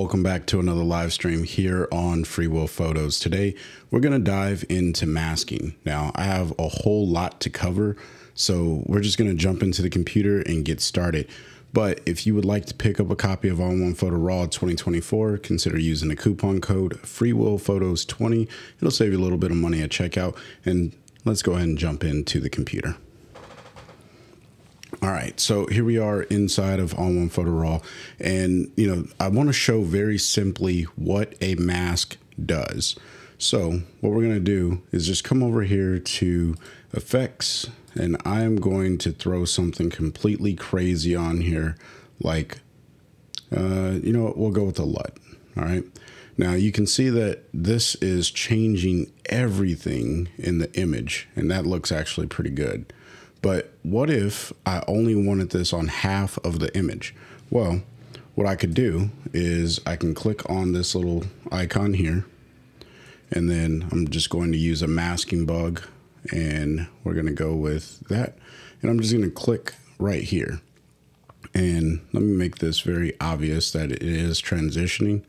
Welcome back to another live stream here on Free Will Photos. Today, we're going to dive into masking. Now, I have a whole lot to cover, so we're just going to jump into the computer and get started. But if you would like to pick up a copy of ON1 Photo Raw 2024, consider using the coupon code FreeWillPhotos20. It'll save you a little bit of money at checkout. And let's go ahead and jump into the computer. All right, so here we are inside of ON1 Photo Raw, and you know I want to show very simply what a mask does. So what we're gonna do is just come over here to Effects, and I'm going to throw something completely crazy on here, like uh, you know we'll go with a LUT. All right. Now you can see that this is changing everything in the image, and that looks actually pretty good. But what if I only wanted this on half of the image? Well, what I could do is I can click on this little icon here, and then I'm just going to use a masking bug, and we're going to go with that. And I'm just going to click right here. And let me make this very obvious that it is transitioning.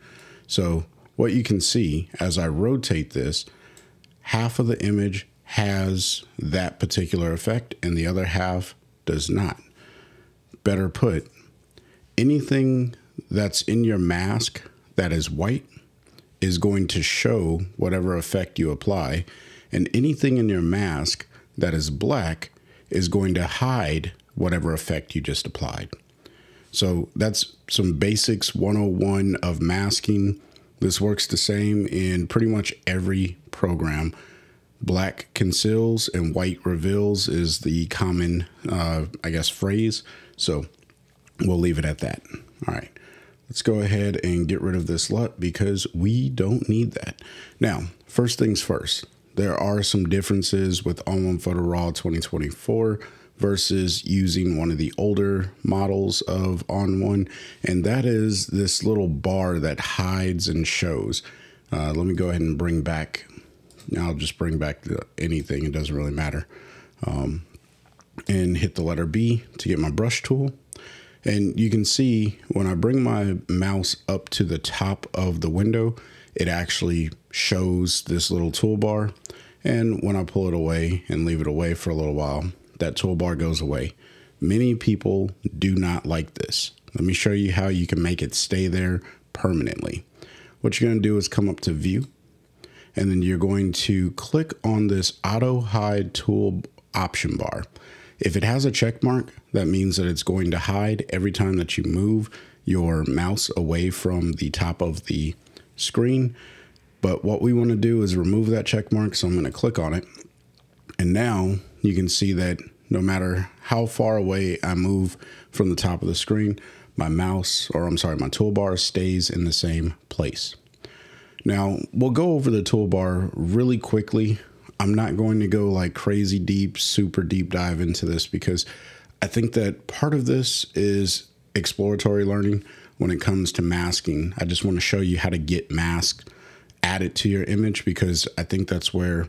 So what you can see as I rotate this, half of the image has that particular effect and the other half does not. Better put, anything that's in your mask that is white is going to show whatever effect you apply, and anything in your mask that is black is going to hide whatever effect you just applied. So that's some basics 101 of masking. This works the same in pretty much every program black conceals and white reveals is the common, uh, I guess, phrase. So we'll leave it at that. All right. Let's go ahead and get rid of this LUT because we don't need that. Now, first things first, there are some differences with ON1 Photo Raw 2024 versus using one of the older models of ON1, and that is this little bar that hides and shows. Uh, let me go ahead and bring back I'll just bring back anything. It doesn't really matter. Um, and hit the letter B to get my brush tool. And you can see when I bring my mouse up to the top of the window, it actually shows this little toolbar. And when I pull it away and leave it away for a little while, that toolbar goes away. Many people do not like this. Let me show you how you can make it stay there permanently. What you're going to do is come up to view and then you're going to click on this auto hide tool option bar. If it has a check mark, that means that it's going to hide every time that you move your mouse away from the top of the screen. But what we want to do is remove that check mark. So I'm going to click on it. And now you can see that no matter how far away I move from the top of the screen, my mouse, or I'm sorry, my toolbar stays in the same place. Now, we'll go over the toolbar really quickly. I'm not going to go like crazy deep, super deep dive into this because I think that part of this is exploratory learning when it comes to masking. I just want to show you how to get mask added to your image because I think that's where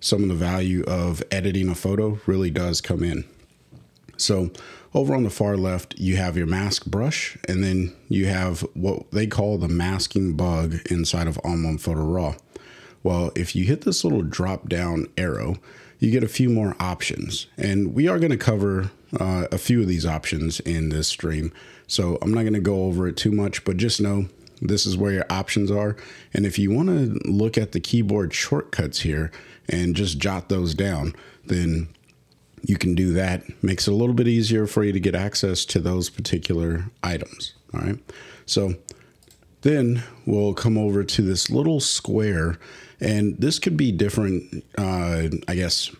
some of the value of editing a photo really does come in. So over on the far left, you have your mask brush, and then you have what they call the masking bug inside of ON1 Photo Raw. Well, if you hit this little drop down arrow, you get a few more options. And we are going to cover uh, a few of these options in this stream. So I'm not going to go over it too much, but just know this is where your options are. And if you want to look at the keyboard shortcuts here and just jot those down, then you can do that. Makes it a little bit easier for you to get access to those particular items. All right. So then we'll come over to this little square, and this could be different, uh, I guess,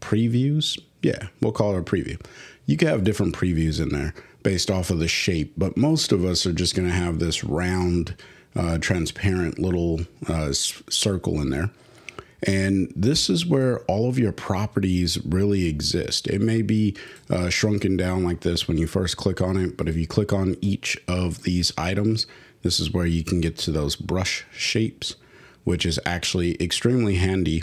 previews. Yeah, we'll call it a preview. You can have different previews in there based off of the shape, but most of us are just going to have this round, uh, transparent little uh, circle in there. And this is where all of your properties really exist. It may be uh, shrunken down like this when you first click on it, but if you click on each of these items, this is where you can get to those brush shapes, which is actually extremely handy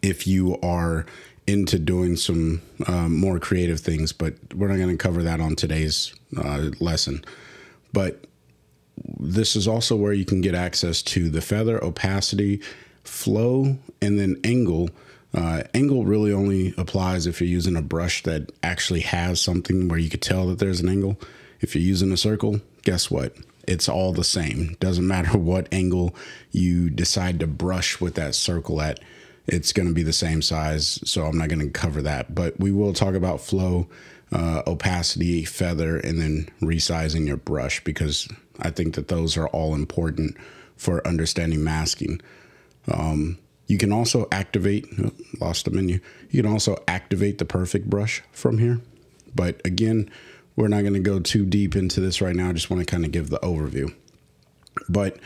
if you are into doing some um, more creative things, but we're not going to cover that on today's uh, lesson. But this is also where you can get access to the feather, opacity, flow, and then angle. Uh, angle really only applies if you're using a brush that actually has something where you could tell that there's an angle. If you're using a circle, guess what? It's all the same. Doesn't matter what angle you decide to brush with that circle at, it's going to be the same size. So I'm not going to cover that. But we will talk about flow, uh, opacity, feather, and then resizing your brush because I think that those are all important for understanding masking. Um, you can also activate, oh, lost a menu. You can also activate the perfect brush from here. But again, we're not going to go too deep into this right now. I just want to kind of give the overview. But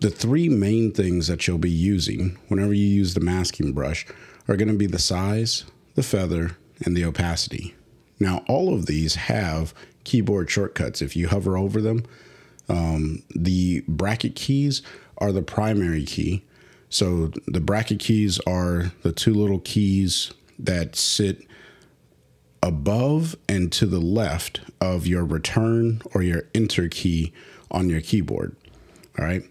the three main things that you'll be using whenever you use the masking brush are going to be the size, the feather, and the opacity. Now, all of these have keyboard shortcuts. If you hover over them, um, the bracket keys are the primary key. So the bracket keys are the two little keys that sit above and to the left of your return or your enter key on your keyboard. All right.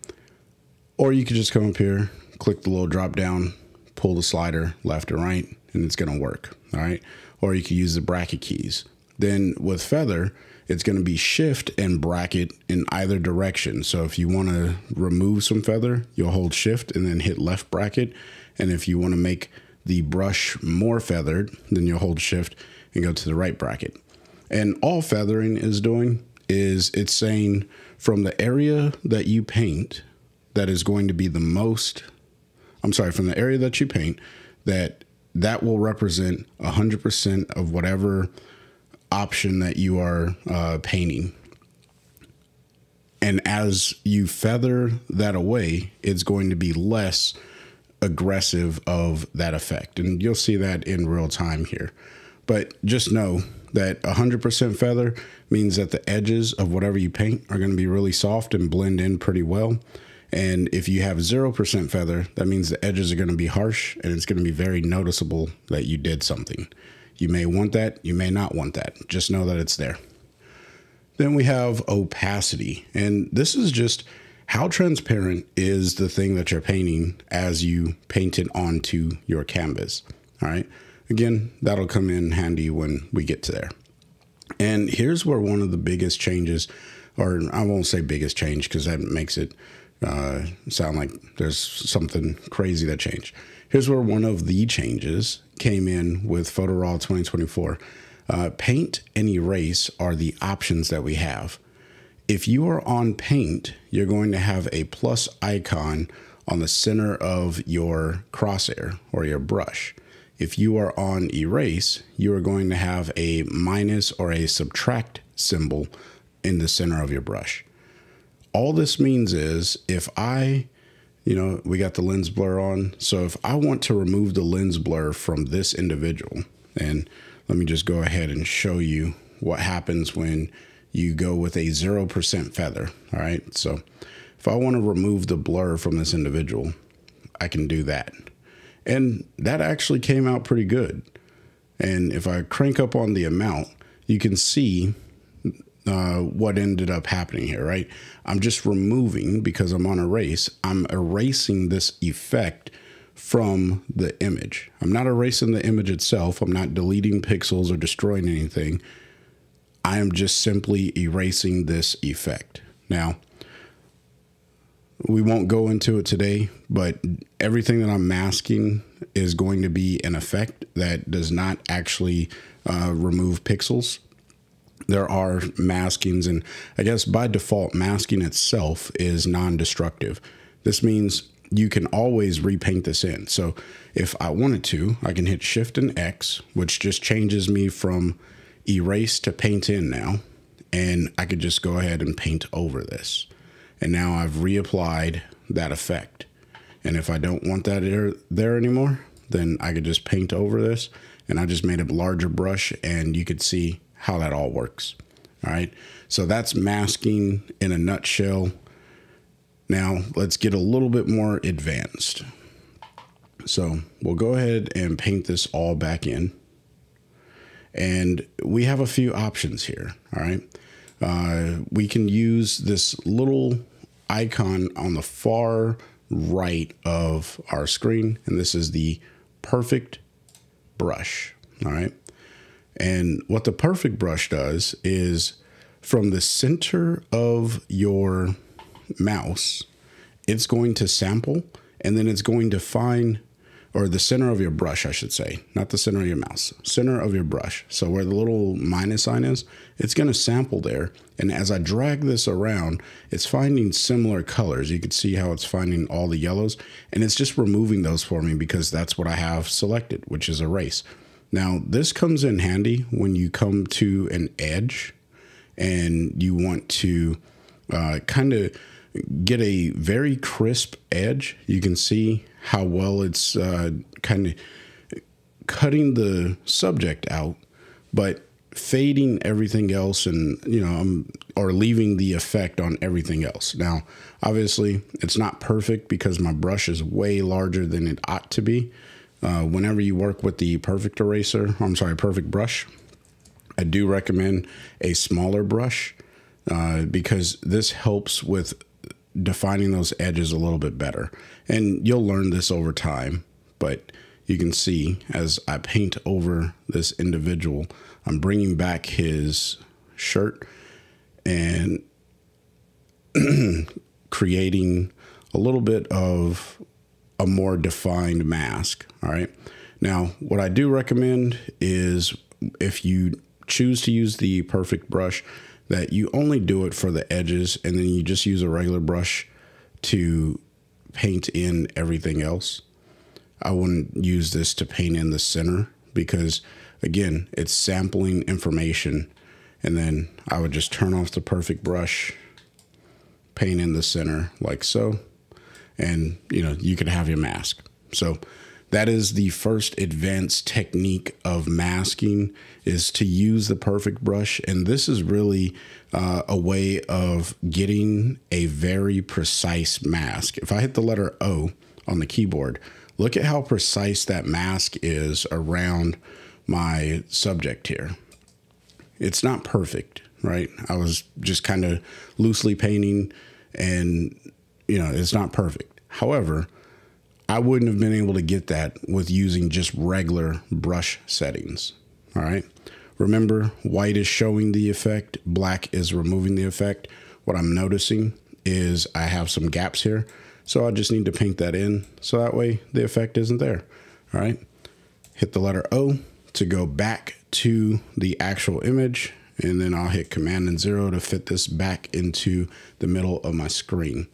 Or you could just come up here, click the little drop down, pull the slider left or right, and it's going to work. All right. Or you could use the bracket keys. Then with Feather, it's going to be shift and bracket in either direction. So if you want to remove some feather, you'll hold shift and then hit left bracket. And if you want to make the brush more feathered, then you'll hold shift and go to the right bracket. And all feathering is doing is it's saying from the area that you paint that is going to be the most I'm sorry, from the area that you paint that that will represent 100% of whatever option that you are uh, painting. And as you feather that away, it's going to be less aggressive of that effect. And you'll see that in real time here. But just know that 100% feather means that the edges of whatever you paint are going to be really soft and blend in pretty well. And if you have 0% feather, that means the edges are going to be harsh and it's going to be very noticeable that you did something. You may want that, you may not want that. Just know that it's there. Then we have opacity. And this is just how transparent is the thing that you're painting as you paint it onto your canvas. All right. Again, that'll come in handy when we get to there. And here's where one of the biggest changes, or I won't say biggest change because that makes it uh, sound like there's something crazy that changed. Here's where one of the changes came in with PhotoRaw 2024. Uh, paint and erase are the options that we have. If you are on paint, you're going to have a plus icon on the center of your crosshair or your brush. If you are on erase, you are going to have a minus or a subtract symbol in the center of your brush. All this means is if I, you know, we got the lens blur on. So if I want to remove the lens blur from this individual, and let me just go ahead and show you what happens when you go with a 0% feather. All right. So if I want to remove the blur from this individual, I can do that. And that actually came out pretty good. And if I crank up on the amount, you can see uh, what ended up happening here, right? I'm just removing, because I'm on erase, I'm erasing this effect from the image. I'm not erasing the image itself. I'm not deleting pixels or destroying anything. I am just simply erasing this effect. Now, we won't go into it today, but everything that I'm masking is going to be an effect that does not actually uh, remove pixels. There are maskings, and I guess by default, masking itself is non destructive. This means you can always repaint this in. So if I wanted to, I can hit Shift and X, which just changes me from erase to paint in now. And I could just go ahead and paint over this. And now I've reapplied that effect. And if I don't want that there, there anymore, then I could just paint over this and I just made a larger brush and you could see how that all works. All right. So that's masking in a nutshell. Now let's get a little bit more advanced. So we'll go ahead and paint this all back in. And we have a few options here. All right. Uh, we can use this little icon on the far right of our screen, and this is the perfect brush. All right. And what the perfect brush does is from the center of your mouse, it's going to sample and then it's going to find or the center of your brush, I should say, not the center of your mouse, center of your brush. So where the little minus sign is, it's going to sample there. And as I drag this around, it's finding similar colors. You can see how it's finding all the yellows and it's just removing those for me because that's what I have selected, which is erase. Now this comes in handy when you come to an edge and you want to uh, kind of get a very crisp edge. You can see how well it's uh, kind of cutting the subject out, but fading everything else and you know um, or leaving the effect on everything else now obviously it's not perfect because my brush is way larger than it ought to be uh, whenever you work with the perfect eraser i'm sorry perfect brush i do recommend a smaller brush uh, because this helps with defining those edges a little bit better. And you'll learn this over time, but you can see as I paint over this individual, I'm bringing back his shirt and creating a little bit of a more defined mask. All right. Now, what I do recommend is if you choose to use the perfect brush, that you only do it for the edges and then you just use a regular brush to paint in everything else. I wouldn't use this to paint in the center because again, it's sampling information and then I would just turn off the perfect brush, paint in the center like so, and you know, you can have your mask. So that is the first advanced technique of masking is to use the perfect brush. And this is really uh, a way of getting a very precise mask. If i hit the letter o on the keyboard look at how precise that mask is around my subject here. It's not perfect right? I was just kind of loosely painting and you know it's not perfect however I wouldn't have been able to get that with using just regular brush settings. All right. Remember, white is showing the effect, black is removing the effect. What I'm noticing is I have some gaps here. So I just need to paint that in so that way the effect isn't there. All right. Hit the letter O to go back to the actual image. And then I'll hit Command and Zero to fit this back into the middle of my screen.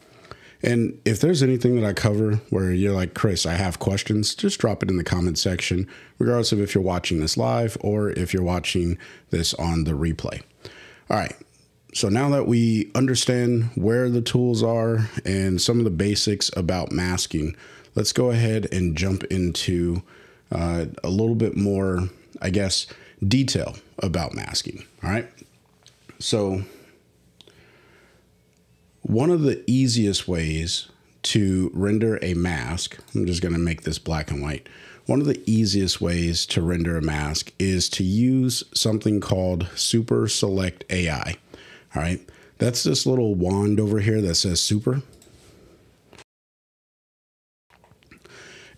And if there's anything that I cover where you're like, Chris, I have questions, just drop it in the comment section, regardless of if you're watching this live or if you're watching this on the replay. All right. So now that we understand where the tools are and some of the basics about masking, let's go ahead and jump into uh, a little bit more, I guess, detail about masking. All right. So one of the easiest ways to render a mask, I'm just going to make this black and white. One of the easiest ways to render a mask is to use something called Super Select AI. All right. That's this little wand over here that says super.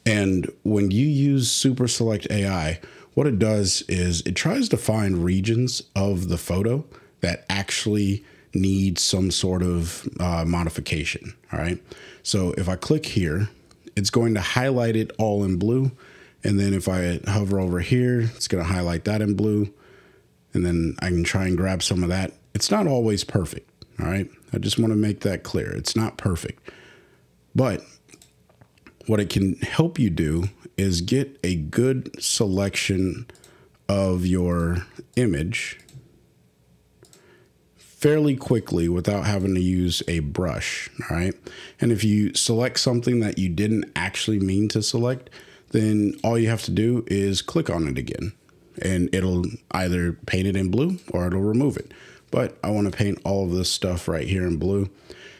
And when you use Super Select AI, what it does is it tries to find regions of the photo that actually need some sort of uh, modification. All right. So if I click here, it's going to highlight it all in blue. And then if I hover over here, it's going to highlight that in blue. And then I can try and grab some of that. It's not always perfect. All right. I just want to make that clear. It's not perfect. But what it can help you do is get a good selection of your image fairly quickly without having to use a brush. All right. And if you select something that you didn't actually mean to select, then all you have to do is click on it again and it'll either paint it in blue or it'll remove it. But I want to paint all of this stuff right here in blue.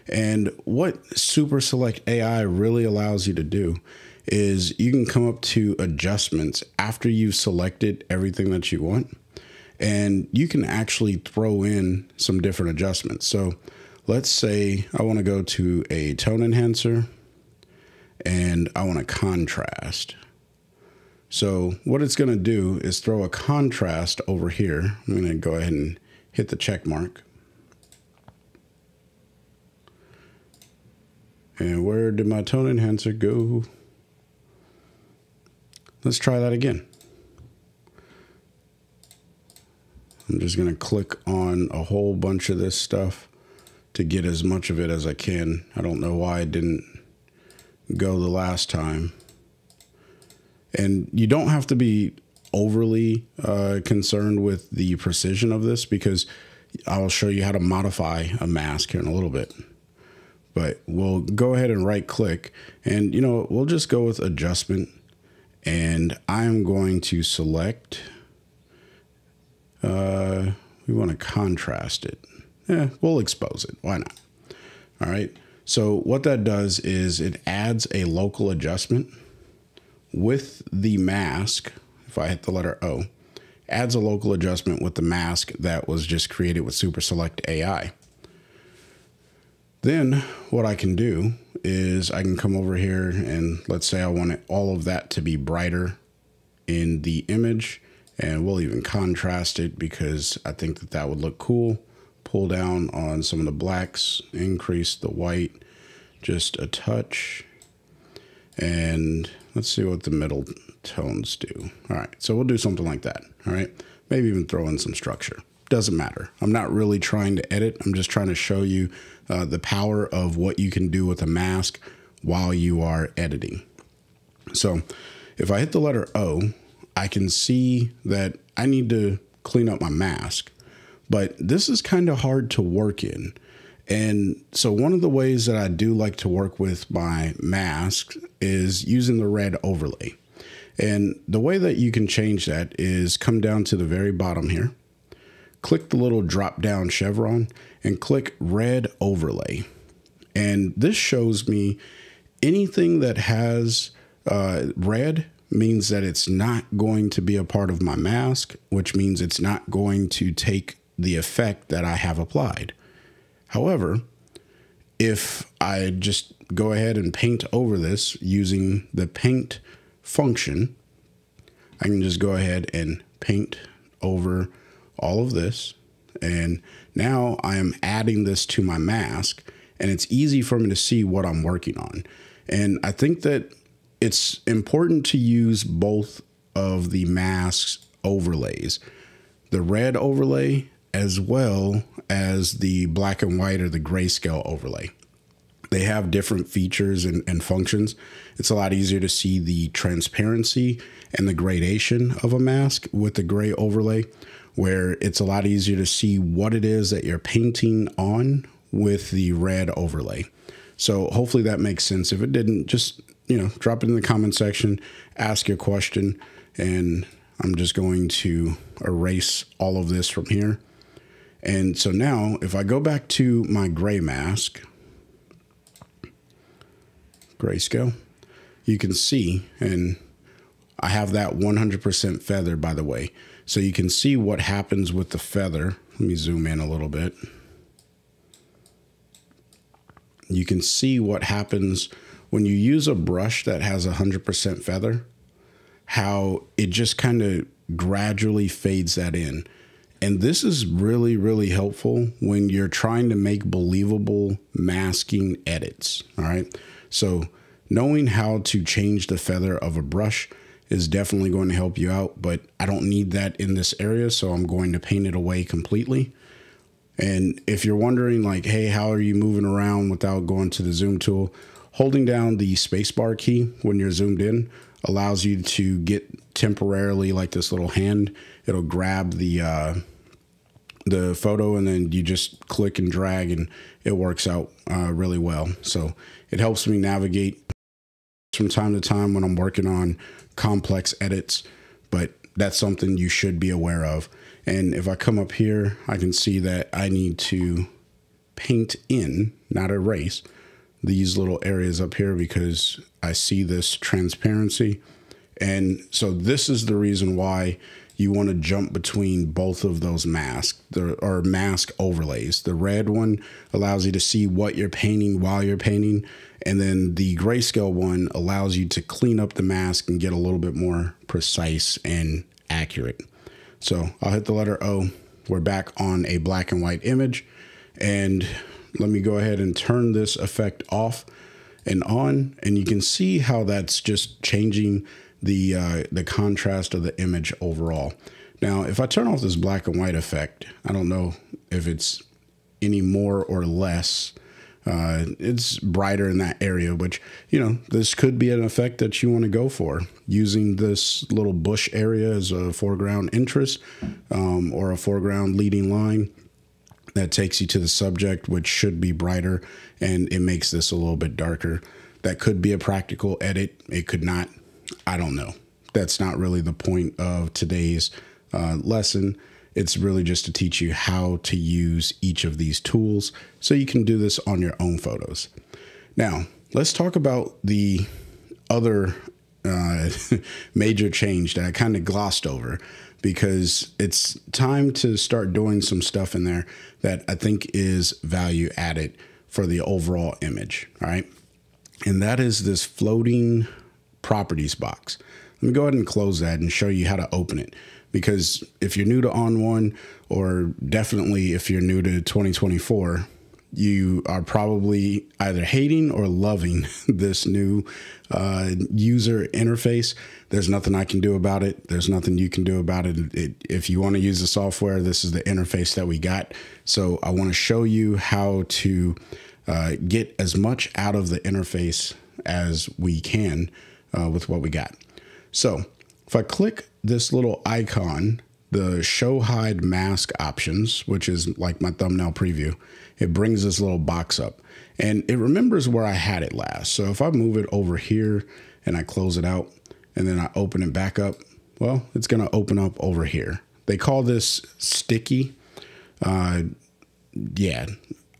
And what Super Select AI really allows you to do is you can come up to adjustments after you've selected everything that you want and you can actually throw in some different adjustments. So let's say I want to go to a tone enhancer and I want to contrast. So what it's going to do is throw a contrast over here. I'm going to go ahead and hit the check mark. And where did my tone enhancer go? Let's try that again. I'm just going to click on a whole bunch of this stuff to get as much of it as I can. I don't know why I didn't go the last time. And you don't have to be overly uh, concerned with the precision of this because I'll show you how to modify a mask here in a little bit. But we'll go ahead and right click and you know, we'll just go with adjustment and I'm going to select, uh, we want to contrast it. Yeah, we'll expose it. Why not? All right. So what that does is it adds a local adjustment with the mask. If I hit the letter O, adds a local adjustment with the mask that was just created with Super Select AI. Then what I can do is I can come over here and let's say I want all of that to be brighter in the image and we'll even contrast it because I think that that would look cool. Pull down on some of the blacks, increase the white just a touch. And let's see what the middle tones do. All right, so we'll do something like that. All right, maybe even throw in some structure. Doesn't matter. I'm not really trying to edit. I'm just trying to show you uh, the power of what you can do with a mask while you are editing. So if I hit the letter O, I can see that I need to clean up my mask, but this is kind of hard to work in. And so, one of the ways that I do like to work with my masks is using the red overlay. And the way that you can change that is come down to the very bottom here, click the little drop down chevron, and click red overlay. And this shows me anything that has uh, red means that it's not going to be a part of my mask, which means it's not going to take the effect that I have applied. However, if I just go ahead and paint over this using the paint function, I can just go ahead and paint over all of this. And now I am adding this to my mask and it's easy for me to see what I'm working on. And I think that it's important to use both of the masks overlays. The red overlay as well as the black and white or the grayscale overlay. They have different features and, and, functions. It's a lot easier to see the transparency and the gradation of a mask with the gray overlay, where it's a lot easier to see what it is that you're painting on with the red overlay. So hopefully that makes sense. If it didn't, just you know, drop it in the comment section, ask your question, and I'm just going to erase all of this from here and so now if I go back to my gray mask, grayscale, you can see, and I have that 100% feather, by the way. So you can see what happens with the feather. Let me zoom in a little bit. You can see what happens when you use a brush that has 100% feather, how it just kind of gradually fades that in. And this is really, really helpful when you're trying to make believable masking edits. All right. So, knowing how to change the feather of a brush is definitely going to help you out, but I don't need that in this area. So, I'm going to paint it away completely. And if you're wondering, like, hey, how are you moving around without going to the zoom tool? Holding down the spacebar key when you're zoomed in allows you to get temporarily like this little hand. It'll grab the uh, the photo and then you just click and drag and it works out uh, really well. So it helps me navigate from time to time when I'm working on complex edits, but that's something you should be aware of. And if I come up here, I can see that I need to paint in, not erase, these little areas up here because I see this transparency. And so this is the reason why you want to jump between both of those masks or mask overlays. The red one allows you to see what you're painting while you're painting, and then the grayscale one allows you to clean up the mask and get a little bit more precise and accurate. So I'll hit the letter O. We're back on a black and white image, and let me go ahead and turn this effect off and on, and you can see how that's just changing the uh, the contrast of the image overall. Now, if I turn off this black and white effect, I don't know if it's any more or less. Uh, it's brighter in that area, which, you know, this could be an effect that you want to go for using this little bush area as a foreground interest um, or a foreground leading line that takes you to the subject, which should be brighter, and it makes this a little bit darker. That could be a practical edit. It could not. I don't know. That's not really the point of today's uh, lesson. It's really just to teach you how to use each of these tools so you can do this on your own photos. Now, let's talk about the other uh, major change that I kind of glossed over because it's time to start doing some stuff in there that I think is value added for the overall image. All right. And that is this floating properties box. Let me go ahead and close that and show you how to open it. Because if you're new to ON1, or definitely if you're new to 2024, you are probably either hating or loving this new uh, user interface. There's nothing I can do about it. There's nothing you can do about it. it if you want to use the software, this is the interface that we got. So I want to show you how to uh, get as much out of the interface as we can uh, with what we got. So if I click this little icon, the show hide mask options, which is like my thumbnail preview, it brings this little box up and it remembers where I had it last. So if I move it over here and I close it out and then I open it back up, well, it's going to open up over here. They call this sticky. Uh, yeah,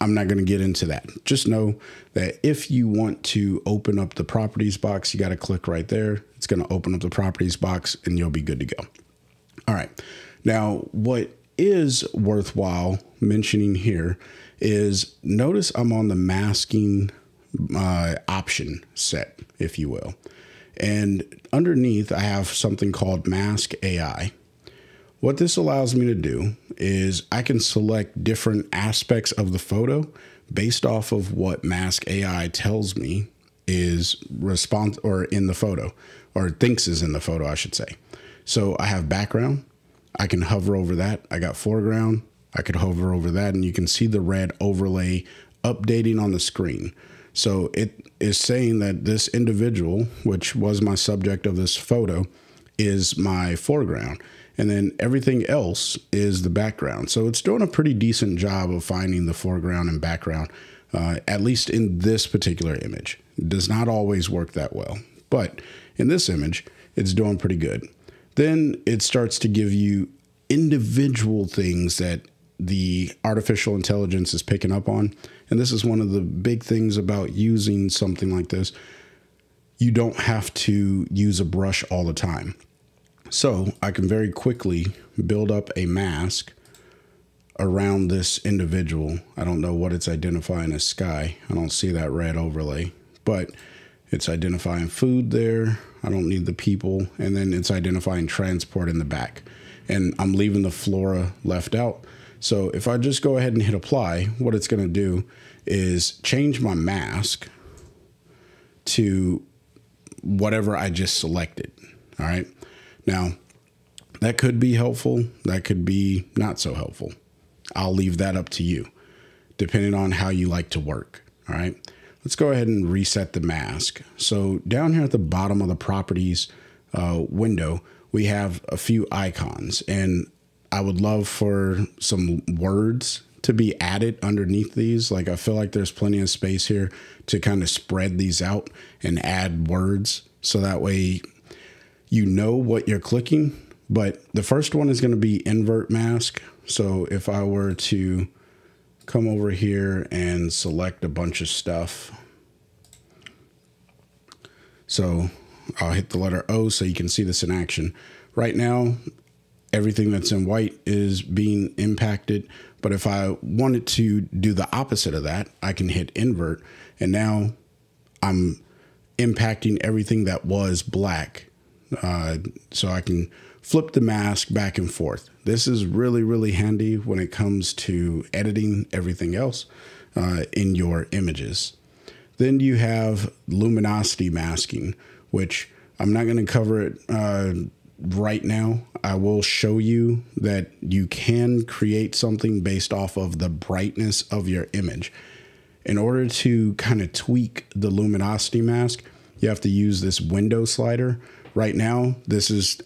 I'm not going to get into that. Just know that if you want to open up the properties box, you got to click right there. It's going to open up the properties box and you'll be good to go. All right. Now, what is worthwhile mentioning here is notice I'm on the masking uh, option set, if you will. And underneath, I have something called Mask AI. What this allows me to do is I can select different aspects of the photo based off of what Mask AI tells me is response or in the photo or thinks is in the photo, I should say. So I have background. I can hover over that. I got foreground. I could hover over that and you can see the red overlay updating on the screen. So it is saying that this individual, which was my subject of this photo, is my foreground and then everything else is the background. So it's doing a pretty decent job of finding the foreground and background, uh, at least in this particular image. It does not always work that well, but in this image, it's doing pretty good. Then it starts to give you individual things that the artificial intelligence is picking up on. And this is one of the big things about using something like this. You don't have to use a brush all the time. So I can very quickly build up a mask around this individual. I don't know what it's identifying as sky. I don't see that red overlay, but it's identifying food there. I don't need the people. And then it's identifying transport in the back. And I'm leaving the flora left out. So if I just go ahead and hit apply, what it's going to do is change my mask to whatever I just selected. All right. Now, that could be helpful, that could be not so helpful. I'll leave that up to you, depending on how you like to work. All right. Let's go ahead and reset the mask. So, down here at the bottom of the properties uh, window, we have a few icons, and I would love for some words to be added underneath these. Like, I feel like there's plenty of space here to kind of spread these out and add words so that way you know what you're clicking. But the first one is going to be invert mask. So if I were to come over here and select a bunch of stuff. So I'll hit the letter O so you can see this in action. Right now, everything that's in white is being impacted. But if I wanted to do the opposite of that, I can hit invert and now I'm impacting everything that was black. Uh, so I can flip the mask back and forth. This is really, really handy when it comes to editing everything else uh, in your images. Then you have luminosity masking, which I'm not going to cover it uh, right now. I will show you that you can create something based off of the brightness of your image. In order to kind of tweak the luminosity mask, you have to use this window slider. Right now, this is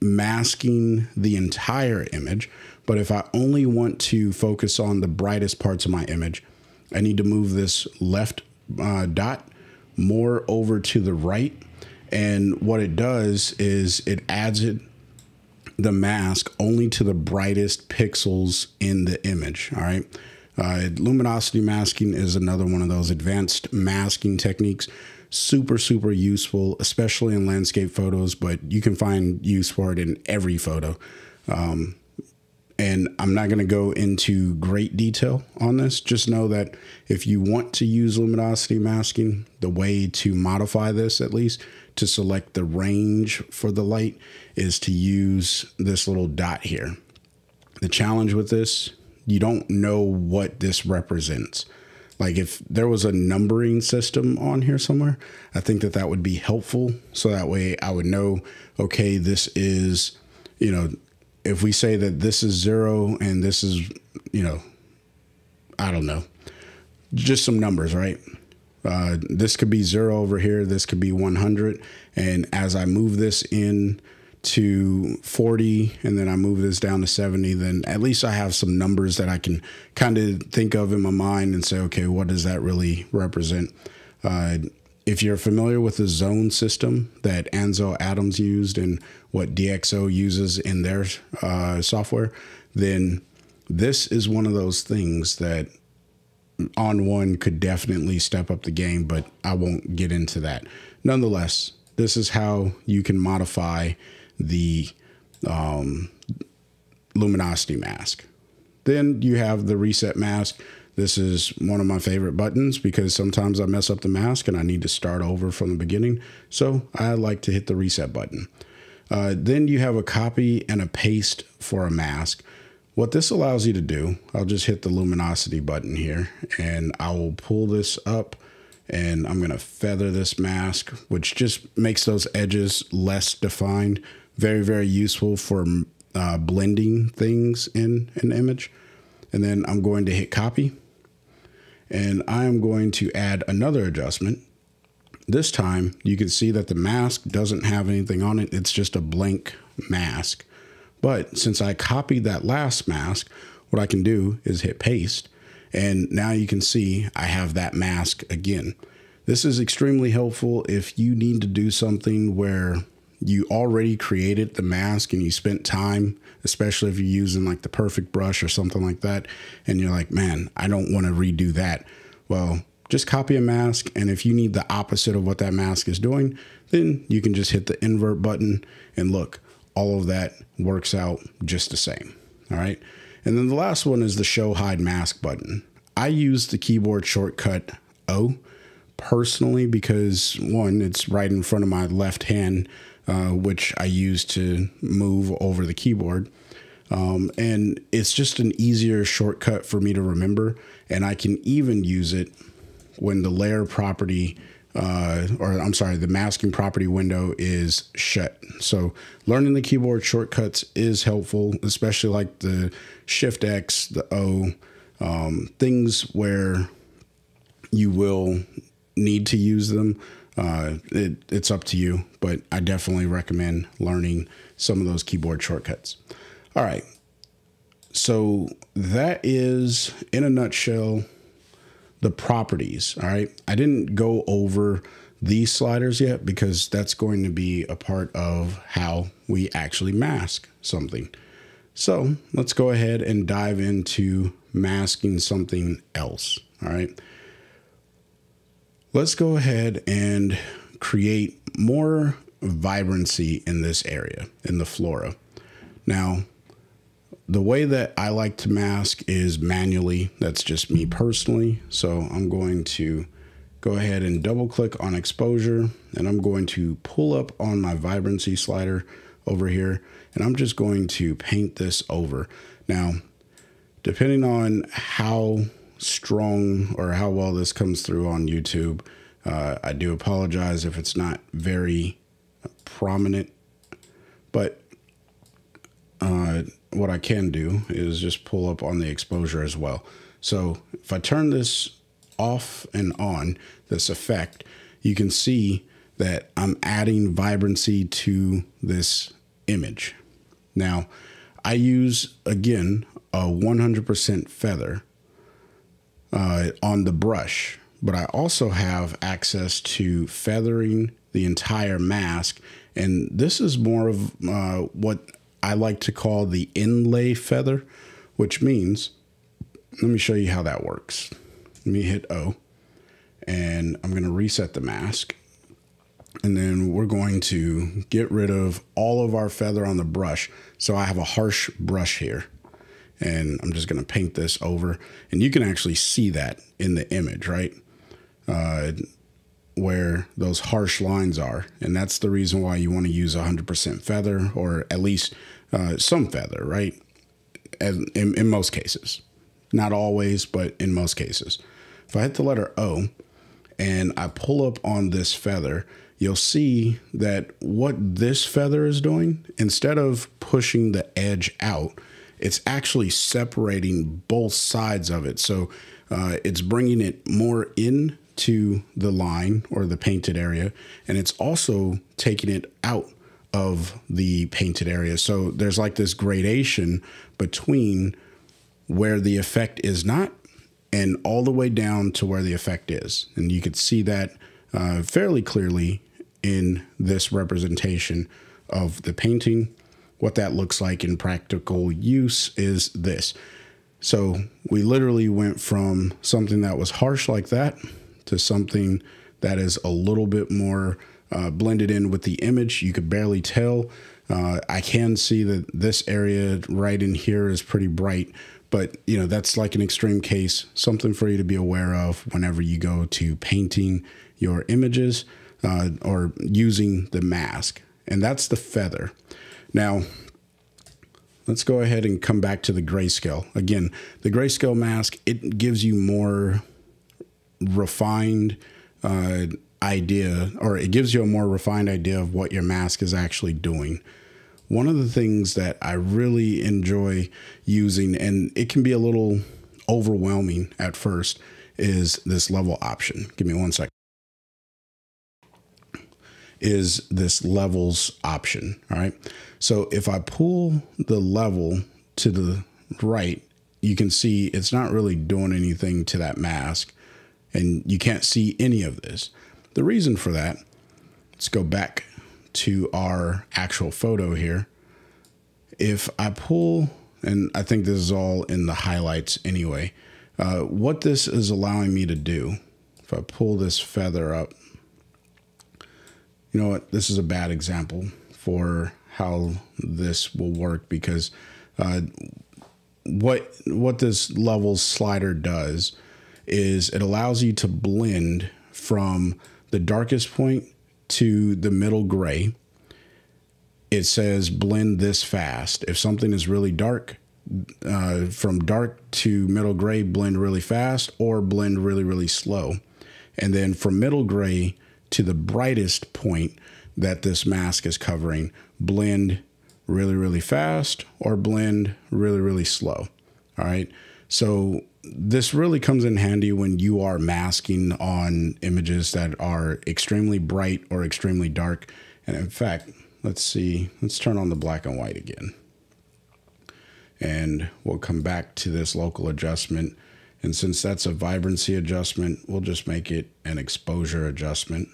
masking the entire image, but if I only want to focus on the brightest parts of my image, I need to move this left uh, dot more over to the right. And what it does is it adds it the mask only to the brightest pixels in the image. All right. Uh, luminosity masking is another one of those advanced masking techniques. Super, super useful, especially in landscape photos, but you can find use for it in every photo. Um, and I'm not going to go into great detail on this. Just know that if you want to use luminosity masking, the way to modify this at least to select the range for the light is to use this little dot here. The challenge with this, you don't know what this represents. Like if there was a numbering system on here somewhere, I think that that would be helpful. So that way I would know, okay, this is, you know, if we say that this is zero and this is, you know, I don't know, just some numbers, right? Uh, this could be zero over here. This could be 100. And as I move this in to 40 and then I move this down to 70, then at least I have some numbers that I can kind of think of in my mind and say, okay, what does that really represent? Uh, if you're familiar with the zone system that Ansel Adams used and what DxO uses in their uh, software, then this is one of those things that ON1 could definitely step up the game, but I won't get into that. Nonetheless, this is how you can modify the um, luminosity mask. Then you have the reset mask. This is one of my favorite buttons because sometimes I mess up the mask and I need to start over from the beginning. So I like to hit the reset button. Uh, then you have a copy and a paste for a mask. What this allows you to do, I'll just hit the luminosity button here and I will pull this up and I'm going to feather this mask, which just makes those edges less defined. Very, very useful for uh, blending things in an image. And then I'm going to hit copy and I am going to add another adjustment this time, you can see that the mask doesn't have anything on it. It's just a blank mask. But since I copied that last mask, what I can do is hit paste. And now you can see I have that mask again. This is extremely helpful if you need to do something where you already created the mask and you spent time, especially if you're using like the perfect brush or something like that, and you're like, man, I don't want to redo that. Well, just copy a mask. And if you need the opposite of what that mask is doing, then you can just hit the invert button and look, all of that works out just the same. All right. And then the last one is the show hide mask button. I use the keyboard shortcut O personally because one, it's right in front of my left hand, uh, which I use to move over the keyboard. Um, and it's just an easier shortcut for me to remember. And I can even use it when the layer property uh, or I'm sorry, the masking property window is shut. So learning the keyboard shortcuts is helpful, especially like the Shift X, the O, um, things where you will need to use them. Uh, it, it's up to you, but I definitely recommend learning some of those keyboard shortcuts. All right. So that is, in a nutshell, the properties. All right. I didn't go over these sliders yet because that's going to be a part of how we actually mask something. So let's go ahead and dive into masking something else. All right. Let's go ahead and create more vibrancy in this area, in the flora. Now, the way that I like to mask is manually. That's just me personally. So I'm going to go ahead and double click on exposure and I'm going to pull up on my vibrancy slider over here and I'm just going to paint this over. Now, depending on how strong or how well this comes through on YouTube, uh, I do apologize if it's not very prominent, but what I can do is just pull up on the exposure as well. So if I turn this off and on, this effect, you can see that I'm adding vibrancy to this image. Now, I use, again, a 100% feather uh, on the brush, but I also have access to feathering the entire mask. And this is more of uh, what I like to call the inlay feather, which means, let me show you how that works. Let me hit O and I'm going to reset the mask. And then we're going to get rid of all of our feather on the brush. So I have a harsh brush here and I'm just going to paint this over and you can actually see that in the image, right? Uh, where those harsh lines are. And that's the reason why you want to use 100% feather or at least uh, some feather, right? In, in, most cases. Not always, but in most cases. If I hit the letter O and I pull up on this feather, you'll see that what this feather is doing, instead of pushing the edge out, it's actually separating both sides of it. So uh, it's bringing it more in to the line or the painted area, and it's also taking it out of the painted area. So there's like this gradation between where the effect is not and all the way down to where the effect is. And you could see that uh, fairly clearly in this representation of the painting. What that looks like in practical use is this. So we literally went from something that was harsh like that to something that is a little bit more uh, blended in with the image. You could barely tell. Uh, I can see that this area right in here is pretty bright, but you know that's like an extreme case, something for you to be aware of whenever you go to painting your images uh, or using the mask, and that's the feather. Now, let's go ahead and come back to the grayscale. Again, the grayscale mask it gives you more refined uh, idea, or it gives you a more refined idea of what your mask is actually doing. One of the things that I really enjoy using, and it can be a little overwhelming at first, is this level option. Give me one second. Is this levels option. All right. So if I pull the level to the right, you can see it's not really doing anything to that mask and you can't see any of this. The reason for that, let's go back to our actual photo here. If I pull, and I think this is all in the highlights anyway, uh, what this is allowing me to do, if I pull this feather up, you know what, this is a bad example for how this will work because uh, what what this levels slider does is it allows you to blend from the darkest point to the middle gray. It says blend this fast. If something is really dark, uh, from dark to middle gray, blend really fast or blend really, really slow. And then from middle gray to the brightest point that this mask is covering, blend really, really fast or blend really, really slow. All right. So this really comes in handy when you are masking on images that are extremely bright or extremely dark. And in fact, let's see, let's turn on the black and white again. And we'll come back to this local adjustment. And since that's a vibrancy adjustment, we'll just make it an exposure adjustment.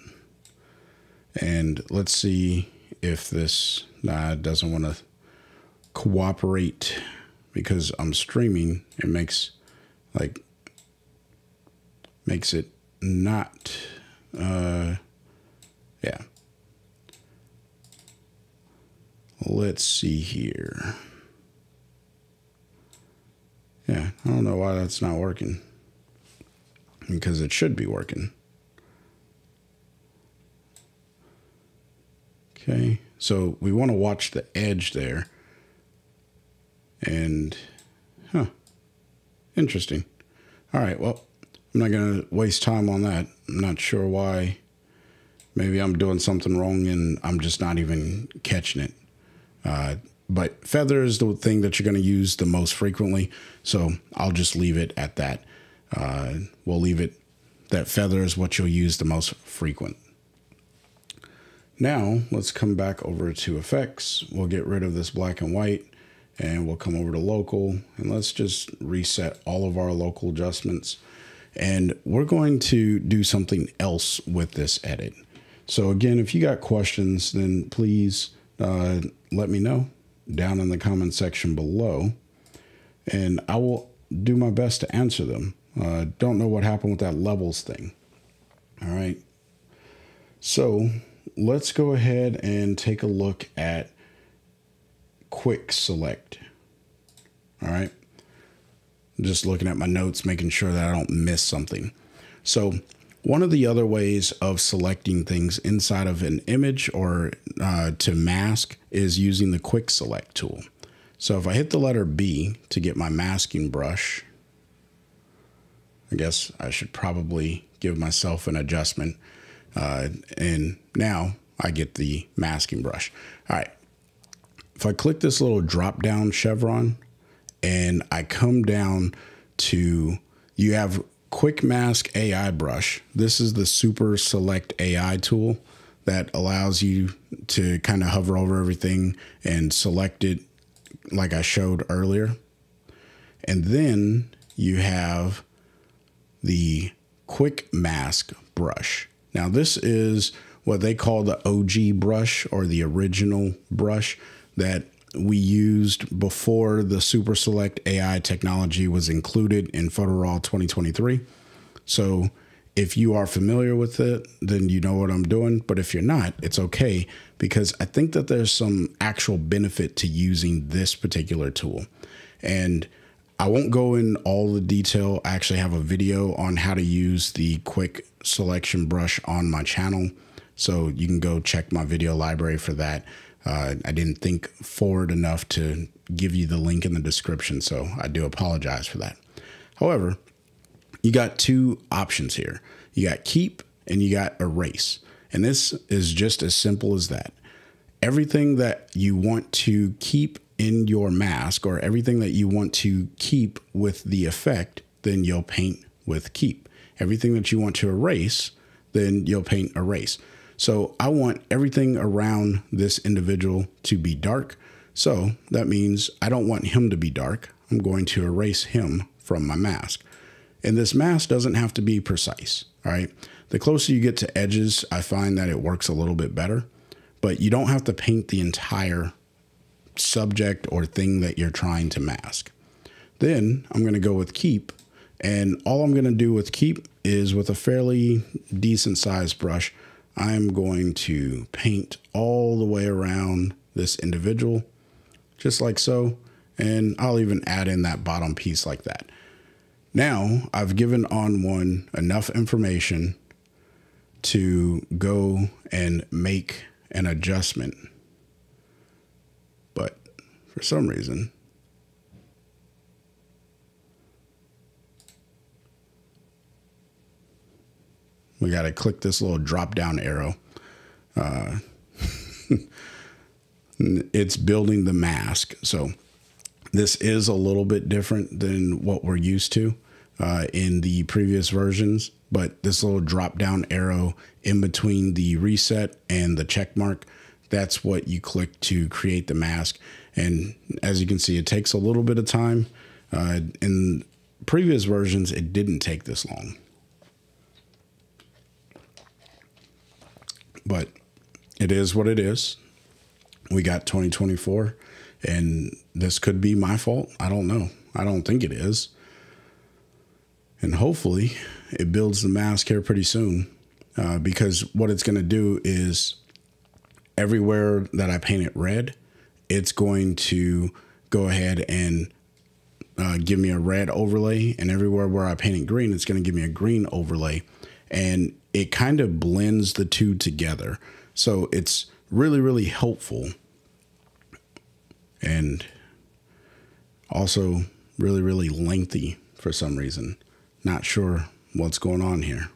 And let's see if this nah, doesn't want to cooperate because I'm streaming. It makes like makes it not uh yeah let's see here. Yeah, I don't know why that's not working. Because it should be working. Okay, so we want to watch the edge there. And, interesting. All right, well, I'm not going to waste time on that. I'm not sure why. Maybe I'm doing something wrong and I'm just not even catching it. Uh, but feather is the thing that you're going to use the most frequently. So I'll just leave it at that. Uh, we'll leave it that feather is what you'll use the most frequent. Now let's come back over to effects. We'll get rid of this black and white and we'll come over to local and let's just reset all of our local adjustments. And we're going to do something else with this edit. So again, if you got questions, then please uh, let me know down in the comment section below, and I will do my best to answer them. Uh, don't know what happened with that levels thing. All right. So let's go ahead and take a look at quick select. All right. Just looking at my notes, making sure that I don't miss something. So one of the other ways of selecting things inside of an image or uh, to mask is using the quick select tool. So if I hit the letter B to get my masking brush, I guess I should probably give myself an adjustment. Uh, and now I get the masking brush. All right. If I click this little drop down chevron and I come down to, you have Quick Mask AI Brush. This is the Super Select AI tool that allows you to kind of hover over everything and select it like I showed earlier. And then you have the Quick Mask Brush. Now, this is what they call the OG brush or the original brush that we used before the Super Select AI technology was included in PhotoRaw 2023. So if you are familiar with it, then you know what I'm doing. But if you're not, it's okay because I think that there's some actual benefit to using this particular tool. And I won't go in all the detail. I actually have a video on how to use the quick selection brush on my channel. So you can go check my video library for that. Uh, I didn't think forward enough to give you the link in the description, so I do apologize for that. However, you got two options here. You got keep and you got erase. And this is just as simple as that. Everything that you want to keep in your mask or everything that you want to keep with the effect, then you'll paint with keep. Everything that you want to erase, then you'll paint erase. So I want everything around this individual to be dark. So that means I don't want him to be dark. I'm going to erase him from my mask. And this mask doesn't have to be precise. All right. The closer you get to edges, I find that it works a little bit better, but you don't have to paint the entire subject or thing that you're trying to mask. Then I'm going to go with keep. And all I'm going to do with keep is with a fairly decent sized brush, I'm going to paint all the way around this individual, just like so. And I'll even add in that bottom piece like that. Now I've given ON1 enough information to go and make an adjustment. But for some reason, we got to click this little drop down arrow. Uh, it's building the mask. So this is a little bit different than what we're used to uh, in the previous versions, but this little drop down arrow in between the reset and the check mark, that's what you click to create the mask. And as you can see, it takes a little bit of time. Uh, in previous versions, it didn't take this long. But it is what it is. We got 2024, and this could be my fault. I don't know. I don't think it is. And hopefully, it builds the mask here pretty soon uh, because what it's going to do is everywhere that I paint it red, it's going to go ahead and uh, give me a red overlay, and everywhere where I paint it green, it's going to give me a green overlay, and it kind of blends the two together. So it's really, really helpful, and also really, really lengthy for some reason. Not sure what's going on here